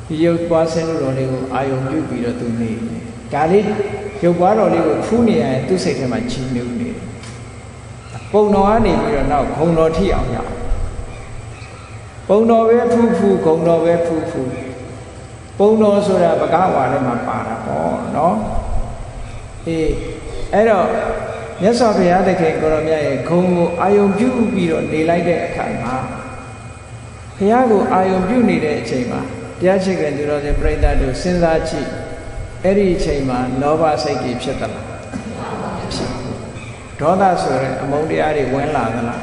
ဒီရုပ်ပွားဆင်းတုတော်လေးကိုအာယုံပြုပြီးတော့သူနေတယ်ဒါလေးရုပ်ပွားတော်လေးကိုဖူးနေရရင်သူ့စိတ်ထဲမှာချီးနှူးနေတယ်ပုံတော်ကနေပြီးတော့နောက်ဂုံတော်ထိအောင်ရပုံတော်ပဲဖူးဖူးဂုံတော်ပဲဖူးဖူးပုံတော်ဆိုတာပကားဝါထဲမှာပါတာပေါ့နော်အေးအဲ့တော့ မြတ်စွာဘုရားသခင်ကိုရောမြတ်ရဲ့ဂုံကိုအာယုံပြုပြီးတော့နေလိုက်တဲ့အခါမှာဘုရားကိုအာယုံပြုနေတဲ့အချိန်မှာတရားချစ်ခင်သူတော်စင်ပြိဿတို့စဉ်းစားကြည့်အဲ့ဒီအချိန်မှာလောဘစိတ်ကြီးဖြစ်သလားဖြစ်ဒေါသဆိုတဲ့အမုန်းတရားတွေဝင်လာသလား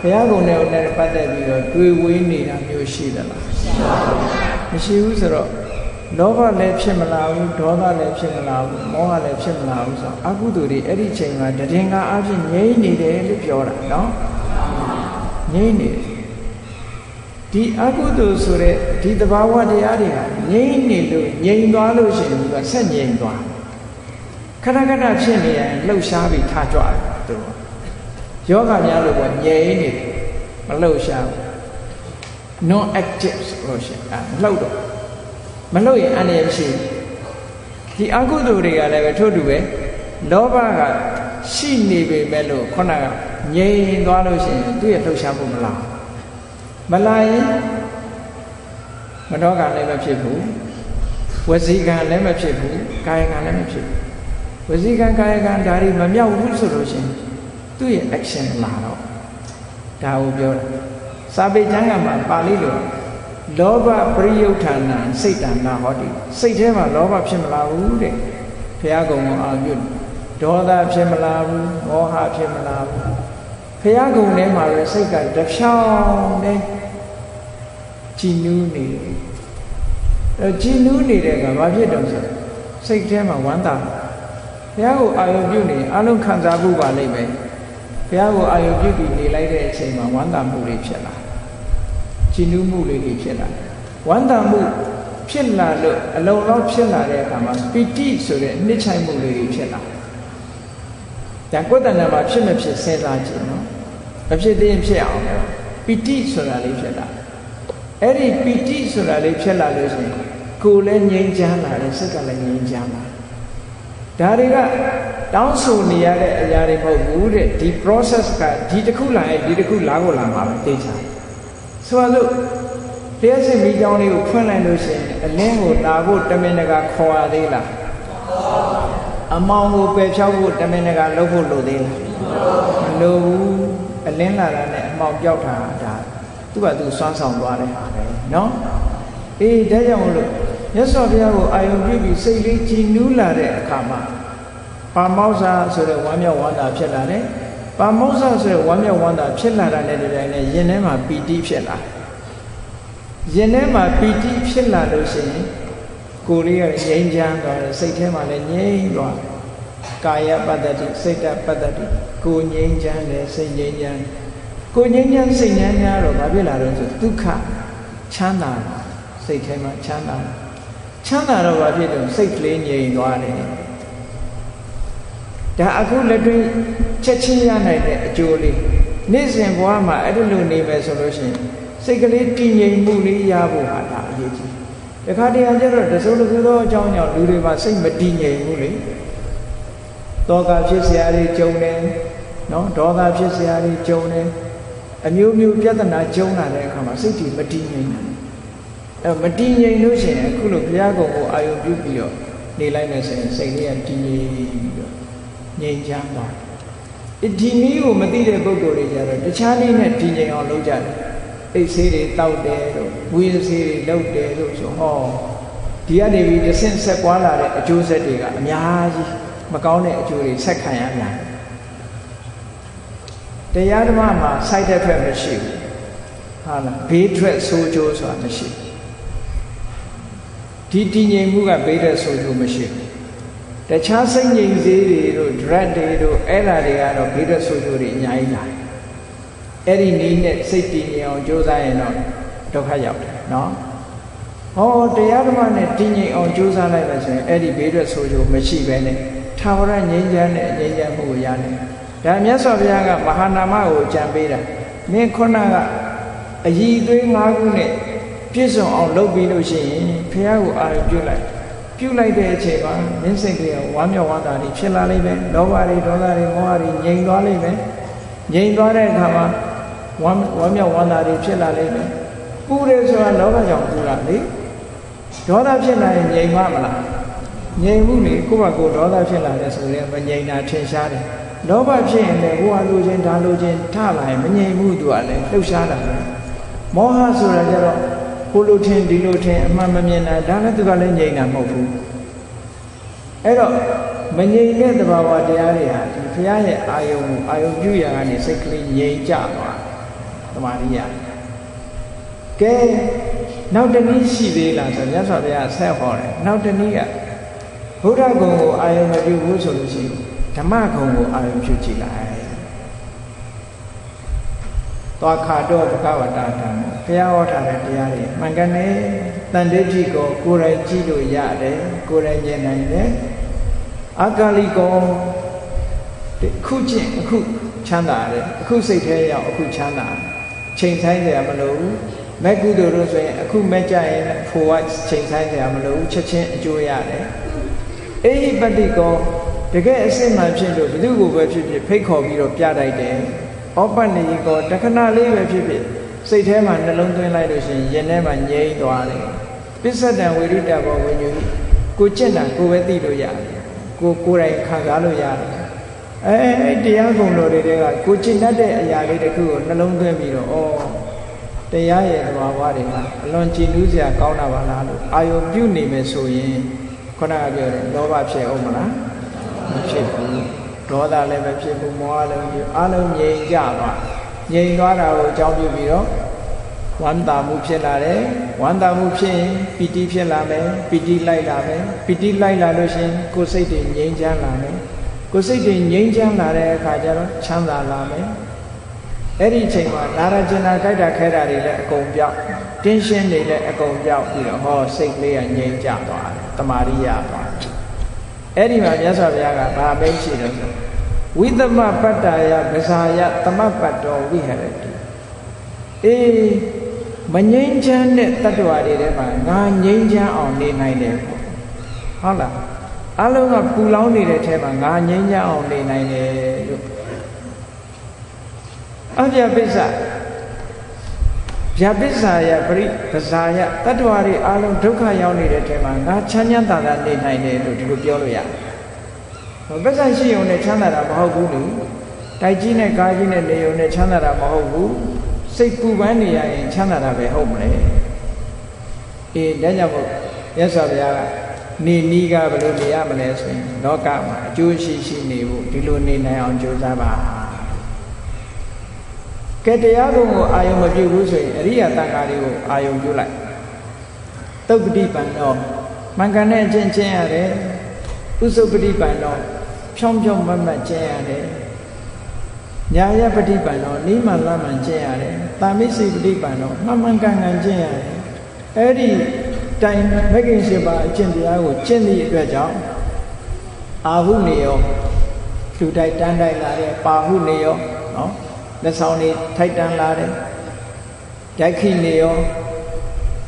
ဘုရားကုံနဲ့နဲ့ပတ်သက်ပြီးတော့တွေးဝေးနေတာမျိုးရှိသလားမရှိဘူးဆိုတော့ လောဘလည်းဖြစ်မလာဘူးဒေါသလည်းဖြစ်မလာဘူးမောဟလည်းဖြစ်မလာဘူးဆိုတော့အကုသိုလ်တွေအဲ့ဒီချိန်မှာတည်ငါအဖြစ်ငြိမ့်နေတယ်လို့ပြောတာနော်ငြိမ့်နေတယ်ဒီအကုသိုလ်ဆိုတဲ့ဒီတဘာဝတရားတွေကငြိမ့်နေလို့ငြိမ်သွားလို့ရှိရင်ကဆက်ငြိမ်သွားခဏခဏဖြစ်နေရင်လှုပ်ရှားပြီးထားကြွတယ်သူယောဂများလို့ကငြိမ်နေမလှုပ်ရှားဘူး non active ဆိုလို့ရှိရင်အဲလှုပ်တော့ မလှုပ်ရင်အနေမရှိဒီအကုသိုလ်တွေကလည်းပဲထို့တူပဲလောဘကရှိနေပေမဲ့လို့ခုနကငြိမ်သွားလို့ရှိရင်သူ့ရဲ့လှုပ်ရှားမှုမလားမလာရင်မတော့ကလည်းမဖြစ်ဘူးဝစီကံလည်းမဖြစ်ဘူးကာယကံလည်းမဖြစ်ဘူးဝစီကံကာယကံဒါတွေမမြောက်ဘူးဆိုလို့ရှိရင်သူ့ရဲ့ action လာတော့ဒါကိုပြောတာစာပေကျမ်းကမှာပါဠိလို လောဘပရိယုဋ္ဌာဏစိတ်တဏ္ဍဟောတိစိတ်ထဲမှာလောဘဖြစ်မလာဘူးတဲ့ဘုရားကုံကအာပြုဒေါသဖြစ်မလာဘူးမောဟဖြစ်မလာဘူးဘုရားကုံထဲမှာပဲစိတ်ကတဖြောင်းနဲ့ကြည်နူးနေတယ်အဲကြည်နူးနေတဲ့ကဘာဖြစ်တော့ဆိုစိတ်ထဲမှာဝမ်းသာဘုရားကိုအာရုံပြုနေအလုံးခံစားမှုပါလိမ့်မယ်ဘုရားကိုအာရုံပြုပြီးနေလိုက်တဲ့အချိန်မှာဝမ်းသာမှုတွေဖြစ်လာ ကြည်နူးမှုလေးတွေဖြစ်လာဝမ်းသာမှုဖြစ်လာလို့အလုံးလောက်ဖြစ်လာတဲ့အခါမှာပီတိဆိုတဲ့နှစ်ချိုင်မှုလေးတွေဖြစ်လာဒါကိုယ်တဏ္ဍာမှာဖြစ်မဖြစ်စဉ်းစားကြည့်နော်မဖြစ်သေးရင်ဖြစ်အောင်ပီတိဆိုတာလေးဖြစ်လာအဲ့ဒီပီတိဆိုတာလေးဖြစ်လာလို့ရှိရင်ကိုယ်လည်းငြိမ်းချမ်းလာတယ်စိတ်ကလည်းငြိမ်းချမ်းလာဒါတွေကတောင်းဆိုနေရတဲ့အရာတွေမဟုတ်ဘူးတဲ့ဒီ process ကဒီတစ်ခုလာရင်ဒီတစ်ခုလာကိုလာမှာပဲသိချာ ဆိုတော့တရားစစ်မိကြောင်းလေးကိုဖွင့်လိုက်လို့ရှိရင်အလင်းကိုတာဖို့တမင်တကာခေါ်ရသေးလားအမောင်ကိုပယ်ဖြောက်ဖို့တမင်တကာလှုပ်ဖို့လိုသေးလားမလိုဘူးအလင်းလာတာနဲ့အမောင်ပြောက်တာဒါသူ့ဘာသူစွမ်းဆောင်သွားတဲ့ဟာပဲเนาะအေးဒါကြောင့်မလို့မြတ်စွာဘုရားကိုအာယုံပြုပြီးစိတ်လေးကြည်နူးလာတဲ့အခါမှာပါမောဇ္ဇာဆိုတဲ့ဝမ်းမြောက်ဝမ်းသာဖြစ်လာတယ် ပါမောဇ္ဇာဆိုတဲ့ဝမ်းမြောက်ဝမ်းသာဖြစ်လာတာနဲ့တည်းနဲ့ယင်ထဲမှာပီတိဖြစ်လာယင်ထဲမှာပီတိဖြစ်လာလို့ရှိရင်ကိုယ်လေးကငြိမ်းချမ်းသွားတယ်စိတ်ထဲမှာလည်းငြိမ်းသွားတယ်ကာယပတ္တတိစိတ်တပတ္တတိကိုငြိမ်းချမ်းတယ်စိတ်ငြိမ်းချမ်းကိုငြိမ်းချမ်းစိတ်ငြိမ်းချမ်းတော့ဘာဖြစ်လာတော့ဆိုဒုက္ခချမ်းသာစိတ်ထဲမှာချမ်းသာချမ်းသာတော့ဘာဖြစ်တော့စိတ်ကလေးငြိမ်သွားတယ် ဒါအခုလက်တွေ့ချက်ချင်းရနိုင်တဲ့အကျိုးလေးနေ့စဉ်ဘဝမှာအဲ့ဒီလိုနေမယ်ဆိုလို့ရှိရင်စိတ်ကလေးတည်ငြိမ်မှုလေးရဖို့ဟာဒါအရေးကြီးတခါတရံကျတော့တစိုးတစိုးသောအကြောင်းကြောင့်လူတွေမှာစိတ်မတည်ငြိမ်ဘူးလေတောကဖြစ်စရာတွေကြုံတယ်နော်ဒေါသဖြစ်စရာတွေကြုံတယ်အမျိုးမျိုးပြဿနာကြုံလာတဲ့အခါမှာစိတ်တည်မတည်ငြိမ်ဘူးအဲမတည်ငြိမ်လို့ရှိရင်အခုလိုဘုရားကုံကိုအာယုံပြုပြီးတော့နေလိုက်မယ်ဆိုရင်စိတ်လေးကတည်ငြိမ်ပြီးတော့ ငြိမ်ချမ်းသွားဒီနည်းကိုမသိတဲ့ပုဂ္ဂိုလ်တွေကြတော့တခြားနည်းနဲ့တည်ငြိမ်အောင်လုပ်ကြတယ်အိတ်ဆေးတွေတောက်တယ်တို့ဝင်းဆေးတွေလုပ်တယ်တို့ဆိုဟောဒီကနေပြီးတဆင့်ဆက်ပွားလာတဲ့အကျိုးဆက်တွေကအများကြီးမကောင်းတဲ့အကျိုးတွေဆက်ခံရများတရားဓမ္မမှာ side effect မရှိဘူးဟာလားဘေးထွက်ဆိုးကျိုးဆိုတာမရှိဒီတည်ငြိမ်မှုကဘေးထွက်ဆိုးကျိုးမရှိဘူး တခြားစိတ်ငြိမ်စေးတွေတို့ drug တွေတို့အဲ့ဒါတွေကတော့ဘေးထွက်ဆိုးကျိုးတွေအများကြီးလာတယ်အဲ့ဒီနည်းနဲ့စိတ်တည်ငြိမ်အောင်ကြိုးစားရင်တော့ဒုက္ခရောက်တယ်နော်ဟောတရားဓမ္မနဲ့တည်ငြိမ်အောင်ကြိုးစားလိုက်လို့ဆိုရင်အဲ့ဒီဘေးထွက်ဆိုးကျိုးမရှိပဲနဲ့ထာဝရငြိမ်းချမ်းတဲ့ငြိမ်းချမ်းမှုကိုရတယ်ဒါမြတ်စွာဘုရားကမဟာနာမကိုကြံပေးတာမင်းခုနကအည်သွေး၅ခုနဲ့ပြည့်စုံအောင်လုပ်ပြီးလို့ရှိရင်ဘုရားကိုအာရုံပြုလိုက် ပြုလိုက်တဲ့အချိန်မှာမင်းစိတ်ကဝမ်းမြောက်ဝမ်းသာတွေဖြစ်လာလိမ့်မယ်လောဘတွေဒေါသတွေမောဟတွေငြိမ်သွားလိမ့်မယ်ငြိမ်သွားတဲ့အခါမှာဝမ်းဝမ်းမြောက်ဝမ်းသာတွေဖြစ်လာလိမ့်မယ်ပူတယ်ဆိုတာလောဘကြောင့်ပူတာလေဒေါသဖြစ်လာရင်ငြိမ်မမလားငြိမ်မှုလေကိုယ့်ဘာကိုယ်ဒေါသဖြစ်လာတယ်ဆိုရင်မငြိမ်တာထင်ရှားတယ်လောဘဖြစ်ရင်လည်းဟိုဟာလိုချင်ဒါလိုချင်ထလာရင်မငြိမ်မှုသူကလည်းလှုပ်ရှားတာပဲမောဟဆိုတာကြတော့ကို လိုထင်ဒီလိုထင်အမှန်မမြင်တာဒါလည်းသူကလည်းငြိမ်တာမဟုတ်ဘူးအဲ့တော့မငြိမ်တဲ့သဘာဝတရားတွေဟာဒီဘုရားရဲ့အာယုံကိုအာယုံပြုရာကနေစိတ်ကလေးငြိမ်ကြသွားသမာဓိရကဲနောက်တနည်းရှိသေးလားဆိုမြတ်စွာဘုရားဆက်ဟောတယ်နောက်တနည်းကဘုရားကုံကိုအာယုံမပြုဘူးဆိုလို့ရှိရင်ဓမ္မကုံကိုအာယုံပြုကြည့်လိုက် သွားခါတော့ဘဂဝတာဓမ္မဘုရားဟောထားတဲ့တရားတွေမှန်ကန်တယ်တန်တေကြည့်ကိုကိုယ်တိုင်ကြည့်လို့ရတယ်ကိုယ်တိုင်မြင်နိုင်တယ်အကာလိကောခုချင်းအခုချမ်းသာတယ်အခုစိတ်ထဲရောက်အခုချမ်းသာချိန်ဆိုင်ကြရမလို့မဲ့ကုသိုလ်တို့ဆိုရင်အခုမဲ့ကြရင်ဖိုဝချိန်ဆိုင်ကြရမလို့ချက်ချင်းအကျိုးရတယ်အေဟိပတိကောတကယ်အစစ်မှန်ဖြစ်လို့ဘယ်သူကိုပဲဖြစ်ဖြစ်ဖိတ်ခေါ်ပြီးတော့ပြတိုက်တယ် ဩပတ္တိကောတခဏလေးပဲဖြစ်ဖြစ်စိတ်ထဲမှာနှလုံးသွင်းလိုက်လို့ရှိရင်ရင်ထဲမှာငြိမ့်သွားတယ်ပစ္စဒံဝိရိတဘောဝိညုကိုကျင့်တာကိုပဲသိလို့ရတယ်ကိုကိုယ်တိုင်ခံစားလို့ရတယ်အဲတရားကုံတော်တွေကကိုကျင့်တတ်တဲ့အရာလေးတစ်ခုကိုနှလုံးသွင်းပြီးတော့ဩတရားရဲ့သဘာဝတွေကအလွန်ကြည်နူးစရာကောင်းတာပါလားလို့အာယုပြုနေမယ်ဆိုရင်ခုနကပြောတယ်လောဘဖြစ်အောင်မလားမဖြစ်ဘူး ဒေါသလည်းမဖြစ်ဘူးမောဟလည်းမဖြစ်အလုံးငြိမ်ကြသွားငြိမ်သွားတာကိုအကြောင်းပြုပြီးတော့ဝမ်းသာမှုဖြစ်လာတယ်ဝမ်းသာမှုဖြစ်ရင်ပီတိဖြစ်လာမယ်ပီတိလိုက်လာမယ်ပီတိလိုက်လာလို့ရှိရင်ကိုယ်စိတ်တွေငြိမ်ချမ်းလာမယ်ကိုယ်စိတ်တွေငြိမ်ချမ်းလာတဲ့အခါကျတော့ချမ်းသာလာမယ်အဲ့ဒီအချိန်မှာနာရကျင်နာကြိုက်တာခဲတာတွေလည်းအကုန်ပြောက်တင်းရှင်းတွေလည်းအကုန်ပြောက်ပြီးတော့ဟောစိတ်ကလေးကငြိမ်ကြသွားတယ်တမာရိယသွားတယ် အဲ့ဒီမှာမြတ်စွာဘုရားကဘာပဲရှိတယ်ဆိုဝိသမပတ္တာယကစားယသမပတ္တောဝိဟရတိအေးမငြိမ်းချမ်းတဲ့တ attva တွေထဲမှာငါငြိမ်းချမ်းအောင်နေနိုင်တယ်ပေါ့ဟုတ်လားအလုံးကပူလောင်နေတဲ့ထဲမှာငါငြိမ်းချမ်းအောင်နေနိုင်တယ်လို့အပြပိစ္ဆ ဗျာပိစ္ဆာယပရိပဇာယတ attva တွေအလုံးဒုက္ခရောက်နေတဲ့ထဲမှာငါချမ်းချမ်းသာသာနေနိုင်တယ်လို့ဒီလိုပြောလို့ရတယ်။ပစ္ဆာရှိုံနဲ့ချမ်းသာတာမဟုတ်ဘူးလို့တိုက်ကြီးနဲ့ကားကြီးနဲ့နေုံနဲ့ချမ်းသာတာမဟုတ်ဘူးစိတ်ပူပန်းနေရရင်ချမ်းသာတာပဲဟုတ်မလဲအေးဒါကြောင့်မို့ရသော်ဘုရားကနေနီးကဘယ်လိုနေရမလဲဆိုရင်လောကမှာအကျိုးရှိရှိနေဖို့ဒီလိုနေနိုင်အောင်ကြိုးစားပါ ကဲတရားကုံကိုအာယုံမပြုဘူးဆိုရင်အရိယာတန်ခါတွေကိုအာယုံပြုလိုက်သုတ်ပတိပန်တော့မင်္ဂန်နဲ့ကျင့်ကျင့်ရတယ်ဥစုပတိပန်တော့ဖြောင်းဖြောင်းမတ်မတ်ကျင့်ရတယ်ညာယပฏิပန်တော့နိမလမှန်ကျင့်ရတယ်။တာမိစိပฏิပန်တော့မှန်မှန်ကန်ကန်ကျင့်ရတယ်။အဲ့ဒီတိုင်မဂ္ဂင်ရှင်ပါအကျင့်တရားကိုကျင့်သည့်အတွက်ကြောင့်အာဟုနေရောလူတိုက်တန်းတိုက်လာတဲ့ပါဟုနေရောနော် လက်ဆောင်တွေထိုက်တန်းလာတဲ့ဒိုက်ခိနေရော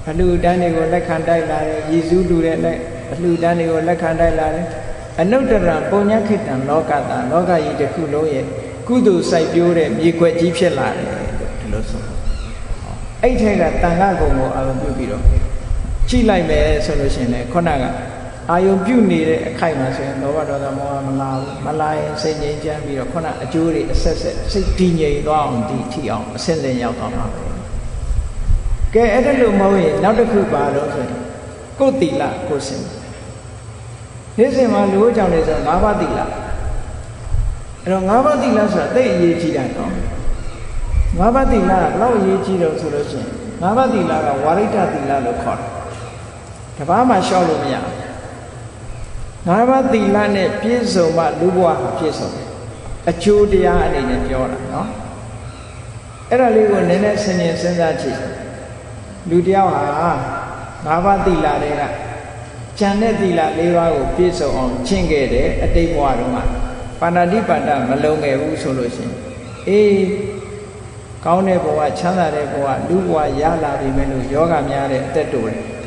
အလှူဒန်းတွေကိုလက်ခံတိုက်လာတဲ့ရည်စူးလူတဲ့လက်အလှူဒန်းတွေကိုလက်ခံတိုက်လာတဲ့အနုတ္တရပုံညခိတံလောကတာလောကကြီးတစ်ခုလုံးရဲ့ကုသိုလ်စိုက်ပျိုးတဲ့မြေခွက်ကြီးဖြစ်လာတယ်ဒီလိုဆိုအဲ့ထဲကတန်ခါကုံကိုအာရုံပြုပြီးတော့ကြည့်လိုက်မယ်ဆိုလို့ရှိရင်လည်းခုနက အာယုံပြုနေတဲ့အခိုက်မှာဆိုရင်လောဘဒေါသမောဟမလာဘူးမလာရင်စိတ်ငြိမ်းချမ်းပြီးတော့ခုနအကျိုးတွေအဆက်ဆက်စိတ်တည်ငြိမ်သွားအောင်ဒီထီအောင်အဆင့်ဆင့်ရောက်သွားမှာပဲကဲအဲ့ဒါလို့မဟုတ်ရင်နောက်တစ်ခုပါတော့ဆိုရင်ကိုယ်တီလကိုယ်စင်နေ့စဉ်မှာလူ့ကြောင့်နေဆို၅ပါးတီလအဲ့တော့၅ပါးသီလဆိုတာသိအရေးကြီးတာနော်၅ပါးသီလကဘလောက်အရေးကြီးတော့ဆိုလို့ရှိရင်၅ပါးသီလကဝါရိတသီလလို့ခေါ်တယ်တပားမှရှော့လို့မရ ၅ပါးသီလနဲ့ပြည့်စုံမှလူဘဝပြည့်စုံတယ်အကျိုးတရားအနေနဲ့ပြောတာနော်အဲ့ဒါလေးကိုနည်းနည်းဆင်ញင်စဉ်းစားကြည့်လူတယောက်ဟာ၅ပါးသီလတွေကကျန်တဲ့သီလ၄ပါးကိုပြည့်စုံအောင်ကျင့်ခဲ့တယ်အတိတ်ဘဝတုန်းကပါဏာတိပါဒမလုံငယ်ဘူးဆိုလို့ရှိရင်အေးကောင်းတဲ့ဘဝချမ်းသာတဲ့ဘဝလူဘဝရလာပြီမဲ့လို့ယောဂများတဲ့အသက်တိုတယ်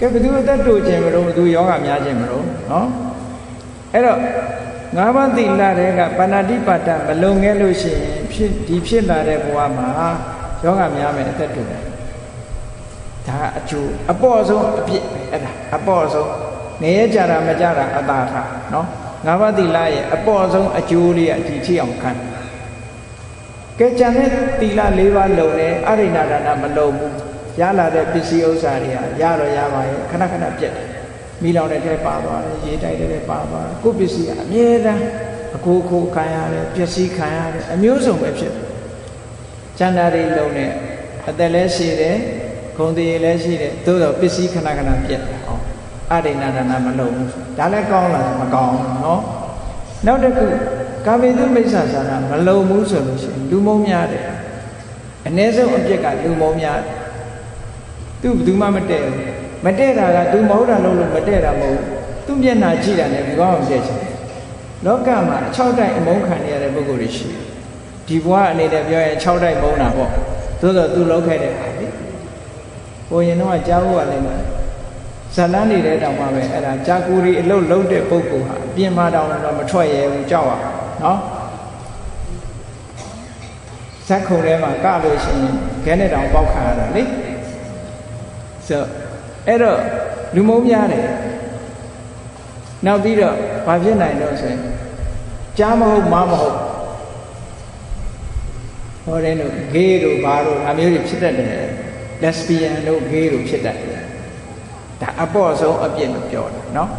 ကဲဘယ်သူအသက်တိုခြင်းမလို့ဘယ်သူယောဂများခြင်းမလို့နော်အဲ့တော့ငါးပါးသီလတွေကပါဏာတိပါဒမလုံငယ်လို့ရှိရင်ဖြစ်ဒီဖြစ်လာတဲ့ဘဝမှာယောဂများမယ်အသက်တိုတယ်ဒါအကျိုးအပေါ့ဆုံးအပြစ်အဲ့ဒါအပေါ့ဆုံးနေရကြတာမကြတာအတာထနော်ငါးပါးသီလရဲ့အပေါ်ဆုံးအကျိုးလေးကဒီထိအောင်ခံကဲကြံတဲ့သီလ၄ပါးလုံတယ်အရိဏဒါနမလုံဘူး ရလာတဲ့ပစ္စည်းဥစ္စာတွေကရတော့ရပါရဲ့ခဏခဏပြက်တယ်မိလောင်တဲ့ထဲပါသွားတယ်ရေတိုက်တဲ့ထဲပါသွားတယ်ကိုပစ္စည်းအမြဲတမ်းအကိုကိုခံရတယ်ပစ္စည်းခံရတယ်အမျိုးစုံပဲဖြစ်တယ်ချမ်းသာတွေလုံးနဲ့အသက်လည်းရှိတယ်ဂုံတရေလည်းရှိတယ်သို့တော့ပစ္စည်းခဏခဏပြက်တယ်ဟောအရိဏဒါနမလုံးဘူးဒါလည်းကောင်းလားမကောင်းဘူးနော်နောက်တစ်ခုကာမေသူမိစ္ဆာသာနာမလုံးဘူးဆိုလို့ရှိရင်လူမုံများတယ်အ ਨੇ ဆုံးအပြစ်ကလူမုံများတယ် သူဘယ်သူမှမတည့်ဘူးမတည့်တာကသူမဟုတ်တာလို့လို့မတည့်တာမဟုတ်သူမျက်နှာကြည့်တာနဲ့ဘယ်ကောင်းအောင်ပြည့်ချင်လောကမှာအချောက်တိုက်အမုန်းခံရတဲ့ပုဂ္ဂိုလ်တွေရှိတယ်ဒီဘဝအနေနဲ့ပြောရင်6တိုက်မုန်းတာပေါ့သို့တော့သူလောက်ခဲ့တဲ့ဟာလေဟိုရင်တော့ကြားဖို့ကလည်းဇလန်းနေတဲ့တောင်မှပဲအဲ့ဒါကြာကူရီအလုတ်လုံးတဲ့ပုဂ္ဂိုလ်ဟာပြင်မာတောင်တော့မထွက်ရဲဘူးကြောက်ရနော်ဇက်ခုံထဲမှာကလို့ရှိရင်ခဲနဲ့တောင်ပေါက်ခါရတာလေ ဆိုအဲ့တော့လူမုံများတယ်နောက်ပြီးတော့ဘာဖြစ်နိုင်တော့ဆိုရင်ကြားမဟုတ်မမဟုတ်ဟောတယ်လို့ဂေးတို့ဘာတို့အမျိုးတွေဖြစ်တတ်တယ်လက်စပီယန်တို့ဂေးတို့ဖြစ်တတ်တယ်ဒါအပေါ့ဆုံးအပြစ်လို့ပြောတာเนาะ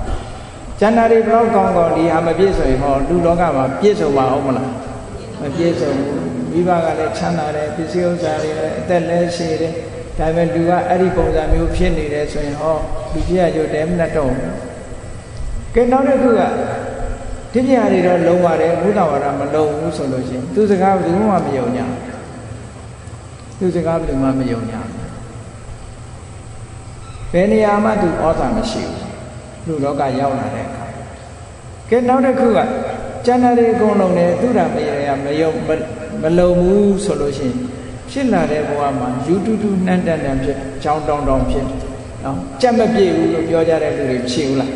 ကျန်တာတွေဘယ်တော့ကောင်းကောင်းဒီဟာမပြည့်စုံရင်ဟောလူလောကမှာပြည့်စုံပါအောင်မလားမပြည့်စုံဘူးမိဘကလည်းချမ်းသာတယ်ပစ္စည်းဥစ္စာတွေလည်းအသက်လည်းရှိတယ် ဒါပေမဲ့လူကအဲ့ဒီပုံစံမျိုးဖြစ်နေတယ်ဆိုရင်ဟောလူကြီးရကြတဲမနဲ့တော့ကဲနောက်တစ်ခုကဒီပြာတွေတော့လုံးပါတယ်ဘုဒ္ဓဝါဒမလုံးဘူးဆိုလို့ရှိရင်သူစကားဘယ်သူမှမယုံကြသူစကားဘယ်သူမှမယုံကြဘယ်နေရာမှသူဩဇာမရှိဘူးလူလောကရောက်လာတဲ့အခါကဲနောက်တစ်ခုကကျန်တဲ့အကုန်လုံးနဲ့သူရမေရမယုံမလုံဘူးဆိုလို့ရှိရင် ဖြစ်လာတဲ့ဘဝမှာယူတူတူနှံ့တန်တန်ဖြစ်ကြောင်းတောင်းတောင်းဖြစ်နော်ကြက်မပြေဘူးလို့ပြောကြတဲ့လူတွေဖြစ်ဘူးလား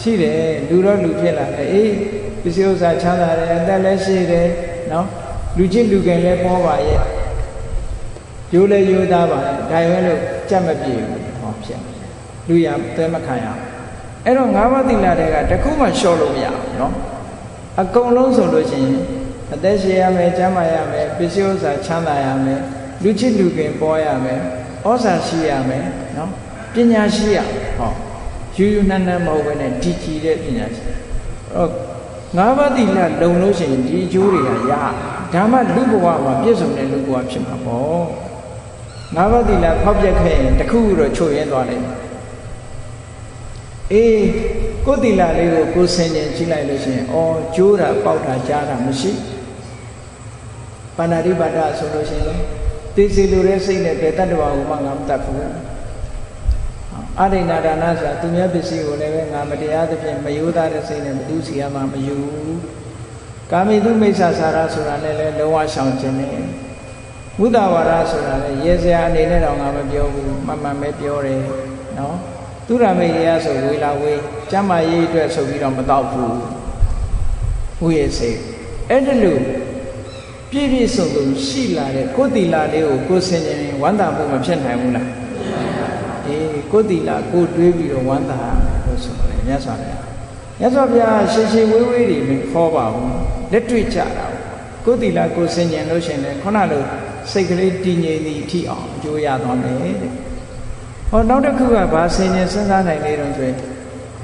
ရှိတယ်လူတော့လူဖြစ်လာတယ်အေးပစ္စည်းဥစ္စာချမ်းသာတယ်အသက်လည်းရှိတယ်နော်လူချင်းလူကင်လည်းပေါ်ပါရဲ့ရိုးလည်းရိုးသားပါရဲ့ဒါပဲလို့ကြက်မပြေဘူးဟောဖြစ်လူရသဲမခံရအဲ့တော့ငါးပါးသီလတွေကတခုမှလျှော့လို့မရဘူးနော်အကုန်လုံးဆိုလို့ရှိရင် အသက်ရှင်ရမယ်ကျန်းမာရမယ်ပစ္စည်းဥစ္စာချမ်းသာရမယ်လူချစ်လူခင်ပေါ်ရမယ်ဩဇာရှိရမယ်နော်ပညာရှိရဟောယူယူနှမ်းနှမ်းမဟုတ်ဘဲနဲ့ဒီကြည်တဲ့ပညာရှိအဲ့ငါးပါးသီလလုံလို့ရှိရင်ဒီအကျိုးတွေကရဒါမှလူဘဝမှာပြည့်စုံတဲ့လူဘဝဖြစ်မှာပေါ့ငါးပါးသီလဖောက်ပြက်ခဲ့ရင်တခုခုတော့ချုပ်ရဲသွားလိမ့်မယ်အေးကိုယ်သီလလေးကိုကိုယ်ဆင်ခြင်ကြည့်လိုက်လို့ရှိရင်အော်ကျိုးတာပေါက်တာကြားတာမရှိဘူး ပါဏာတိပါဒဆိုလို့ရှိရင်သိစီလိုတဲ့စိတ်နဲ့ဘယ်တတ္တဝါကိုမှငါမတတ်ဘူးအရိဏဒါနဆိုတာသူများပစ္စည်းကိုလည်းပဲငါမတရားသဖြင့်မယိုးသားတဲ့စိတ်နဲ့ဘသူစီရမှမယူကာမိတုမိစ္ဆာစာရဆိုတာနဲ့လည်းလုံးဝရှောင်ခြင်းနဲ့ဝိသဝါဒဆိုတာလည်းရေစရာအနေနဲ့တော့ငါမပြောဘူးမှန်မှန်ပဲပြောတယ်နော်သူရမေရဆိုဝေလာဝေးကျမ်းမာရေးအတွက်ဆိုပြီးတော့မတော့ဘူးဝိရစေအဲ့ဒါလို့ ပြည့်ပြည့်စုံစုံရှိလာတဲ့ကိုယ်တီလာလေးကိုကိုယ်ဆင်ခြင်ဝမ်းသာမှုမဖြစ်နိုင်ဘူးလားအေးကိုယ်တီလာကိုတွေးပြီးတော့ဝမ်းသာလို့ဆိုတယ်မြတ်စွာဘုရားမြတ်စွာဘုရားရှင်းရှင်းဝေးဝေးတွေမခေါ်ပါဘူးလက်တွေ့ကြတာကိုယ်တီလာကိုယ်ဆင်ခြင်လို့ရှင်လေခုနလိုစိတ်ကလေးတည်ငြိမ်သည့်အထိအောင်အကျိုးရသွားမယ်တဲ့ဟောနောက်တစ်ခုကဘာဆင်ခြင်စဉ်းစားနိုင်လေတော့ဆိုရင်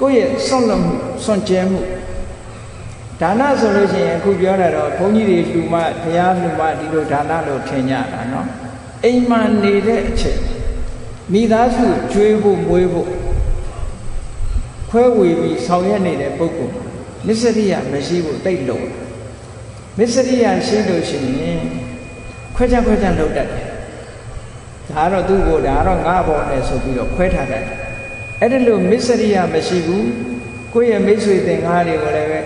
ကိုယ့်ရဲ့စွန့်လွတ်မှုစွန့်ကြဲမှု ဒါနဆိုလို့ရှိရင်အခုပြောတာတော့ဘုန်းကြီးတွေလှူမဘုရားလှူမဒီလိုဒါနလို့ထင်ကြတာနော်အိမ်မှာနေတဲ့အချိန်မိသားစုကျွေးဖို့မွေးဖို့ခွဲဝေပြီးဆောင်ရွက်နေတဲ့ပုဂ္ဂိုလ်မစ္စရိယမရှိဖို့တိတ်လုံးမစ္စရိယရှိလို့ရှိရင်ခွဲခြားခွဲခြားလုပ်တတ်တယ်ဒါကတော့သူ့ကိုဒါကတော့ငါ့ဘောနဲ့ဆိုပြီးတော့ခွဲထားတတ်တယ်အဲ့ဒါလို့မစ္စရိယမရှိဘူးကိုယ့်ရဲ့မိတ်ဆွေသင်္ကားတွေကိုလည်းပဲ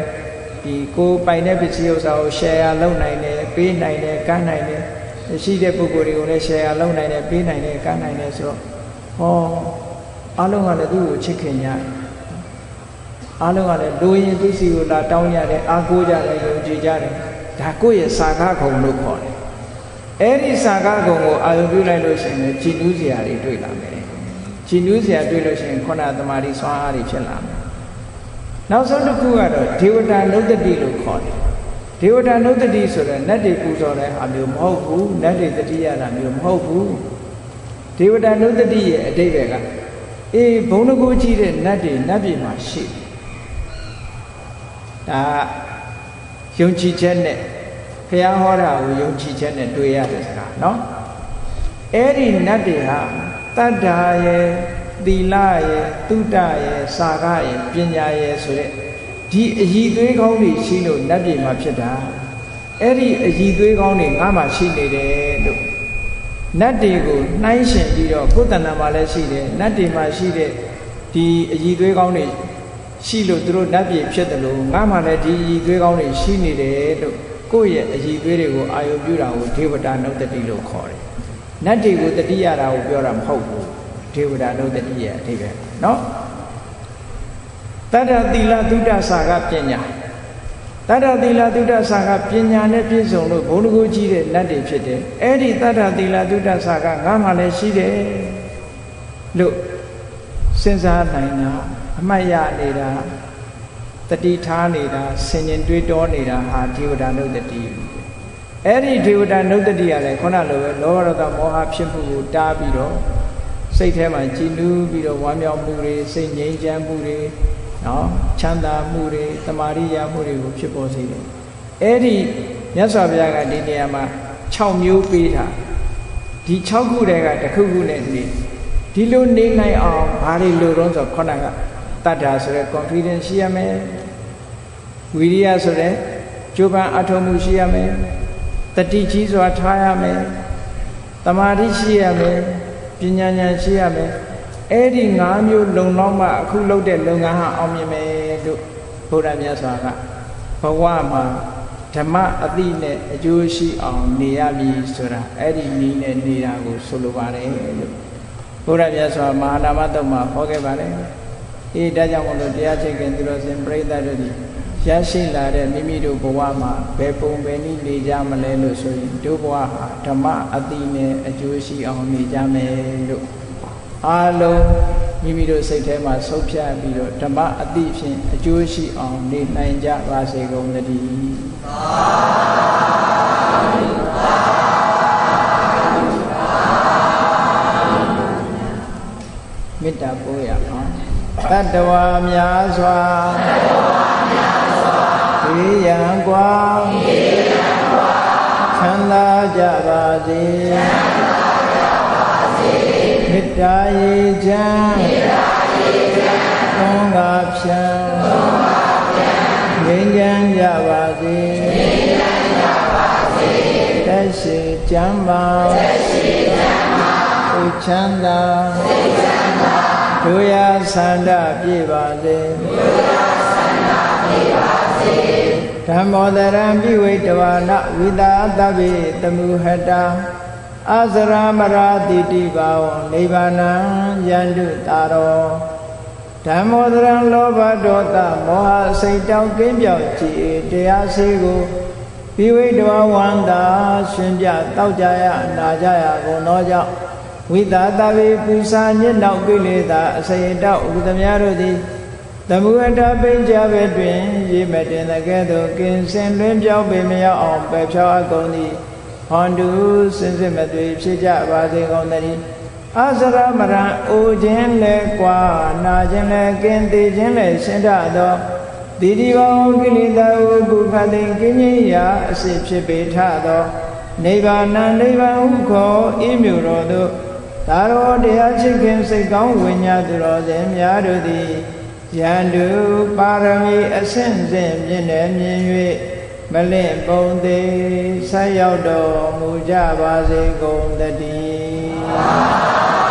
ဒီကိုပိုင်တဲ့ပစ္စည်းဥစ္စာကို share လုပ်နိုင်တယ်ပေးနိုင်တယ်ကမ်းနိုင်တယ်ရှိတဲ့ပုဂ္ဂိုလ်တွေကိုလည်း share လုပ်နိုင်တယ်ပေးနိုင်တယ်ကမ်းနိုင်တယ်ဆိုတော့ဟောအလုံးကလည်းသူ့ကိုချစ်ခင်ကြအလုံးကလည်းလိုရင်သူစီကိုလာတောင်းကြတယ်အားကိုးကြတယ်ယုံကြည်ကြတယ်ဒါကိုယ့်ရဲ့စာကားခုံလို့ခေါ်တယ်အဲ့ဒီစာကားခုံကိုအာရုံပြုလိုက်လို့ရှိရင်ကြည်နူးစရာတွေတွေ့လာမယ်ကြည်နူးစရာတွေ့လို့ရှိရင်ခုနသမာဓိစွမ်းအားတွေဖြစ်လာမယ် နောက်ဆုံးတစ်ခုကတော့ဒေဝတာလုတ်တတိလို့ခေါ်တယ် ဒေဝတာနုတ္တိဆိုတဲ့နတ်တွေပူဇော်တဲ့ဟာမျိုးမဟုတ်ဘူးနတ်တွေတတိယတာမျိုးမဟုတ်ဘူးဒေဝတာနုတ္တိရဲ့အတိတ်ကအေးဘုံတကူကြီးတဲ့နတ်တွေနတ်ပြည်မှာရှိဒါယုံကြည်ချက်နဲ့ဘုရားဟောတာကိုယုံကြည်ချက်နဲ့တွေ့ရတဲ့စကားเนาะအဲ့ဒီနတ်တွေဟာတတ္တာရဲ့ သီလရဲ့တုဒ္ဒရဲ့စာကရဲ့ပညာရဲ့ဆိုတဲ့ဒီအည်သွေးကောင်းတွေရှိလို့နတ်ပြည်မှာဖြစ်တာအဲ့ဒီအည်သွေးကောင်းတွေငါမှရှိနေတယ်လို့နတ်တွေကိုနှိုင်းရှင်ပြီးတော့ကိုယ်တဏ္ဍာမှာလည်းရှိတယ်နတ်တွေမှာရှိတဲ့ဒီအည်သွေးကောင်းတွေရှိလို့သူတို့နတ်ပြည်ဖြစ်တယ်လို့ငါမှလည်းဒီအည်သွေးကောင်းတွေရှိနေတယ်လို့ကိုယ့်ရဲ့အည်သွေးတွေကိုအာယုပြုတာကိုဒေဝတာနုတ္တိလို့ခေါ်တယ်နတ်တွေကိုတတိယတာကိုပြောတာမဟုတ်ဘူး ဒေဝတာနုတ္တိရဲ့အဓိပ္ပာယ်နော်တတ္တသီလသုဒ္ဓဆာကပညာတတ္တသီလသုဒ္ဓဆာကပညာနဲ့ပြည့်စုံလို့ဘုံတကူကြီးတဲ့နတ်တွေဖြစ်တယ်အဲ့ဒီတတ္တသီလသုဒ္ဓဆာကငါမှလည်းရှိတယ်လို့စဉ်းစားနိုင်တာအမှတ်ရနေတာတတိထားနေတာဆင်ញင်တွေးတောနေတာဟာဒေဝတာနုတ္တိအဲ့ဒီဒေဝတာနုတ္တိကလည်းခုနလိုပဲလောဘဒေါသမောဟဖြစ်မှုကိုတားပြီးတော့ စိတ်ထဲမှာကြည်နူးပြီးတော့ဝမ်းမြောက်မှုတွေစိတ်ငြိမ်းချမ်းမှုတွေနော်ချမ်းသာမှုတွေတမာရိယာမှုတွေကိုဖြစ်ပေါ်စေတယ်အဲ့ဒီမြတ်စွာဘုရားကဒီနေရာမှာ6မျိုးပေးတာဒီ6ခုတည်းကတစ်ခုခုနဲ့နေဒီလိုနေနိုင်အောင်ဘာတွေလိုတော့ဆိုခုနကတတ္တာဆိုတဲ့ confidence ရှိရမယ်ဝိရိယဆိုတဲ့ကြိုးပမ်းအထောက်မှုရှိရမယ်တတိကြီးစွာထားရမယ်တမာတိရှိရမယ် ပညာဉာဏ်ရှိရမယ်အဲ့ဒီ၅မျိုးလုံလောက်မှအခုလုပ်တဲ့လုပ်ငန်းဟာအောင်မြင်မယ်လို့ဘုရားမြတ်စွာကဘဝမှာဓမ္မအတိနဲ့အကျိုးရှိအောင်နေရမည်ဆိုတာအဲ့ဒီနည်းနဲ့နေတာကိုဆိုလိုပါတယ်လို့ဘုရားမြတ်စွာမဟာနာမတုံမှာဟောခဲ့ပါတယ်အေးဒါကြောင့်မလို့တရားချိတ်ခင်သူတော်စင်ပြိဿတို့ဒီ ရရှိလာတဲ့မိမိတို့ဘဝမှာဘယ်ပုံပဲနည်းနေကြမလဲလို့ဆိုရင်တို့ဘဝဟာဓမ္မအတိနဲ့အကျိုးရှိအောင်နေကြမယ်လို့အားလုံးမိမိတို့စိတ်ထဲမှာဆုံးဖြတ်ပြီးတော့ဓမ္မအတိဖြင့်အကျိုးရှိအောင်နေနိုင်ကြပါစေကုန်သတည်းမေတ္တာပို့ရအောင်တတ္တဝါများစွာေး ဝေယံကွာဝေယံကွာချမ်းသာကြပါစေချမ်းသာကြပါစေမေတ္တာရေချမ်းမေတ္တာရေချမ်းသုံးပါးဖြံသုံးပါးဖြံငြိမ်းချမ်းကြပါစေငြိမ်းချမ်းကြပါစေတက်ရှိချမ်းပါတက်ရှိချမ်းပါဥချမ်းသာဥချမ်းသာတို့ရဆန္ဒပြေပါလေတို့ရ ည့်ပါစေဓမ္မောတရံပိဝိတဝါနဝိတာတဗ္ဗေတမုဟတာအစရမရာတိတိဘာဝနိဗ္ဗာနံယန္တုတာရောဓမ္မောတရံလောဘဒေါသမောဟစိတ်တောင်းကင်းပြောက်ကြည်တရားစေကိုပိဝိတဝဝန္တာရှင်ပြတောက်ကြရနာကြရကုန်သောကြောင့်ဝိတာတဗ္ဗေပူဇာညစ်နောက်ကိလေသာအစရိတောဥဒ္ဓမြတို့သည် သမုအတပိကြပဲတွင်ရေမတင်တဲ့ကဲ့သို့ကင်စင်လွင်ပြောင်းပေမရောက်အောင်ပယ်ဖြောင်းအကုန်သည်ဟွန်တူစင်စစ်မသွေဖြစ်ကြပါစေကုန်သတည်းအစရမရံအိုခြင်းလဲကွာနာခြင်းလဲကင်းသေးခြင်းလဲရှင်းတတ်သောဒီဒီဘောင်ကိလေသာဟုပုခတိကင်းကြီးရာအစစ်ဖြစ်ပေထသောနိဗ္ဗာန်နိဗ္ဗာန်ဟုခေါ်ဤမြို့တော်သို့သာရောတရားချစ်ခင်စိတ်ကောင်းဝိညာသူတော်စင်များတို့သည် ယန္တုပါရမီအဆင့်ဆင့်မြင့်တယ်မြင်၍မလင့်ပုံသေးဆက်ရောက်တော်မူကြပါစေကုန်တည်း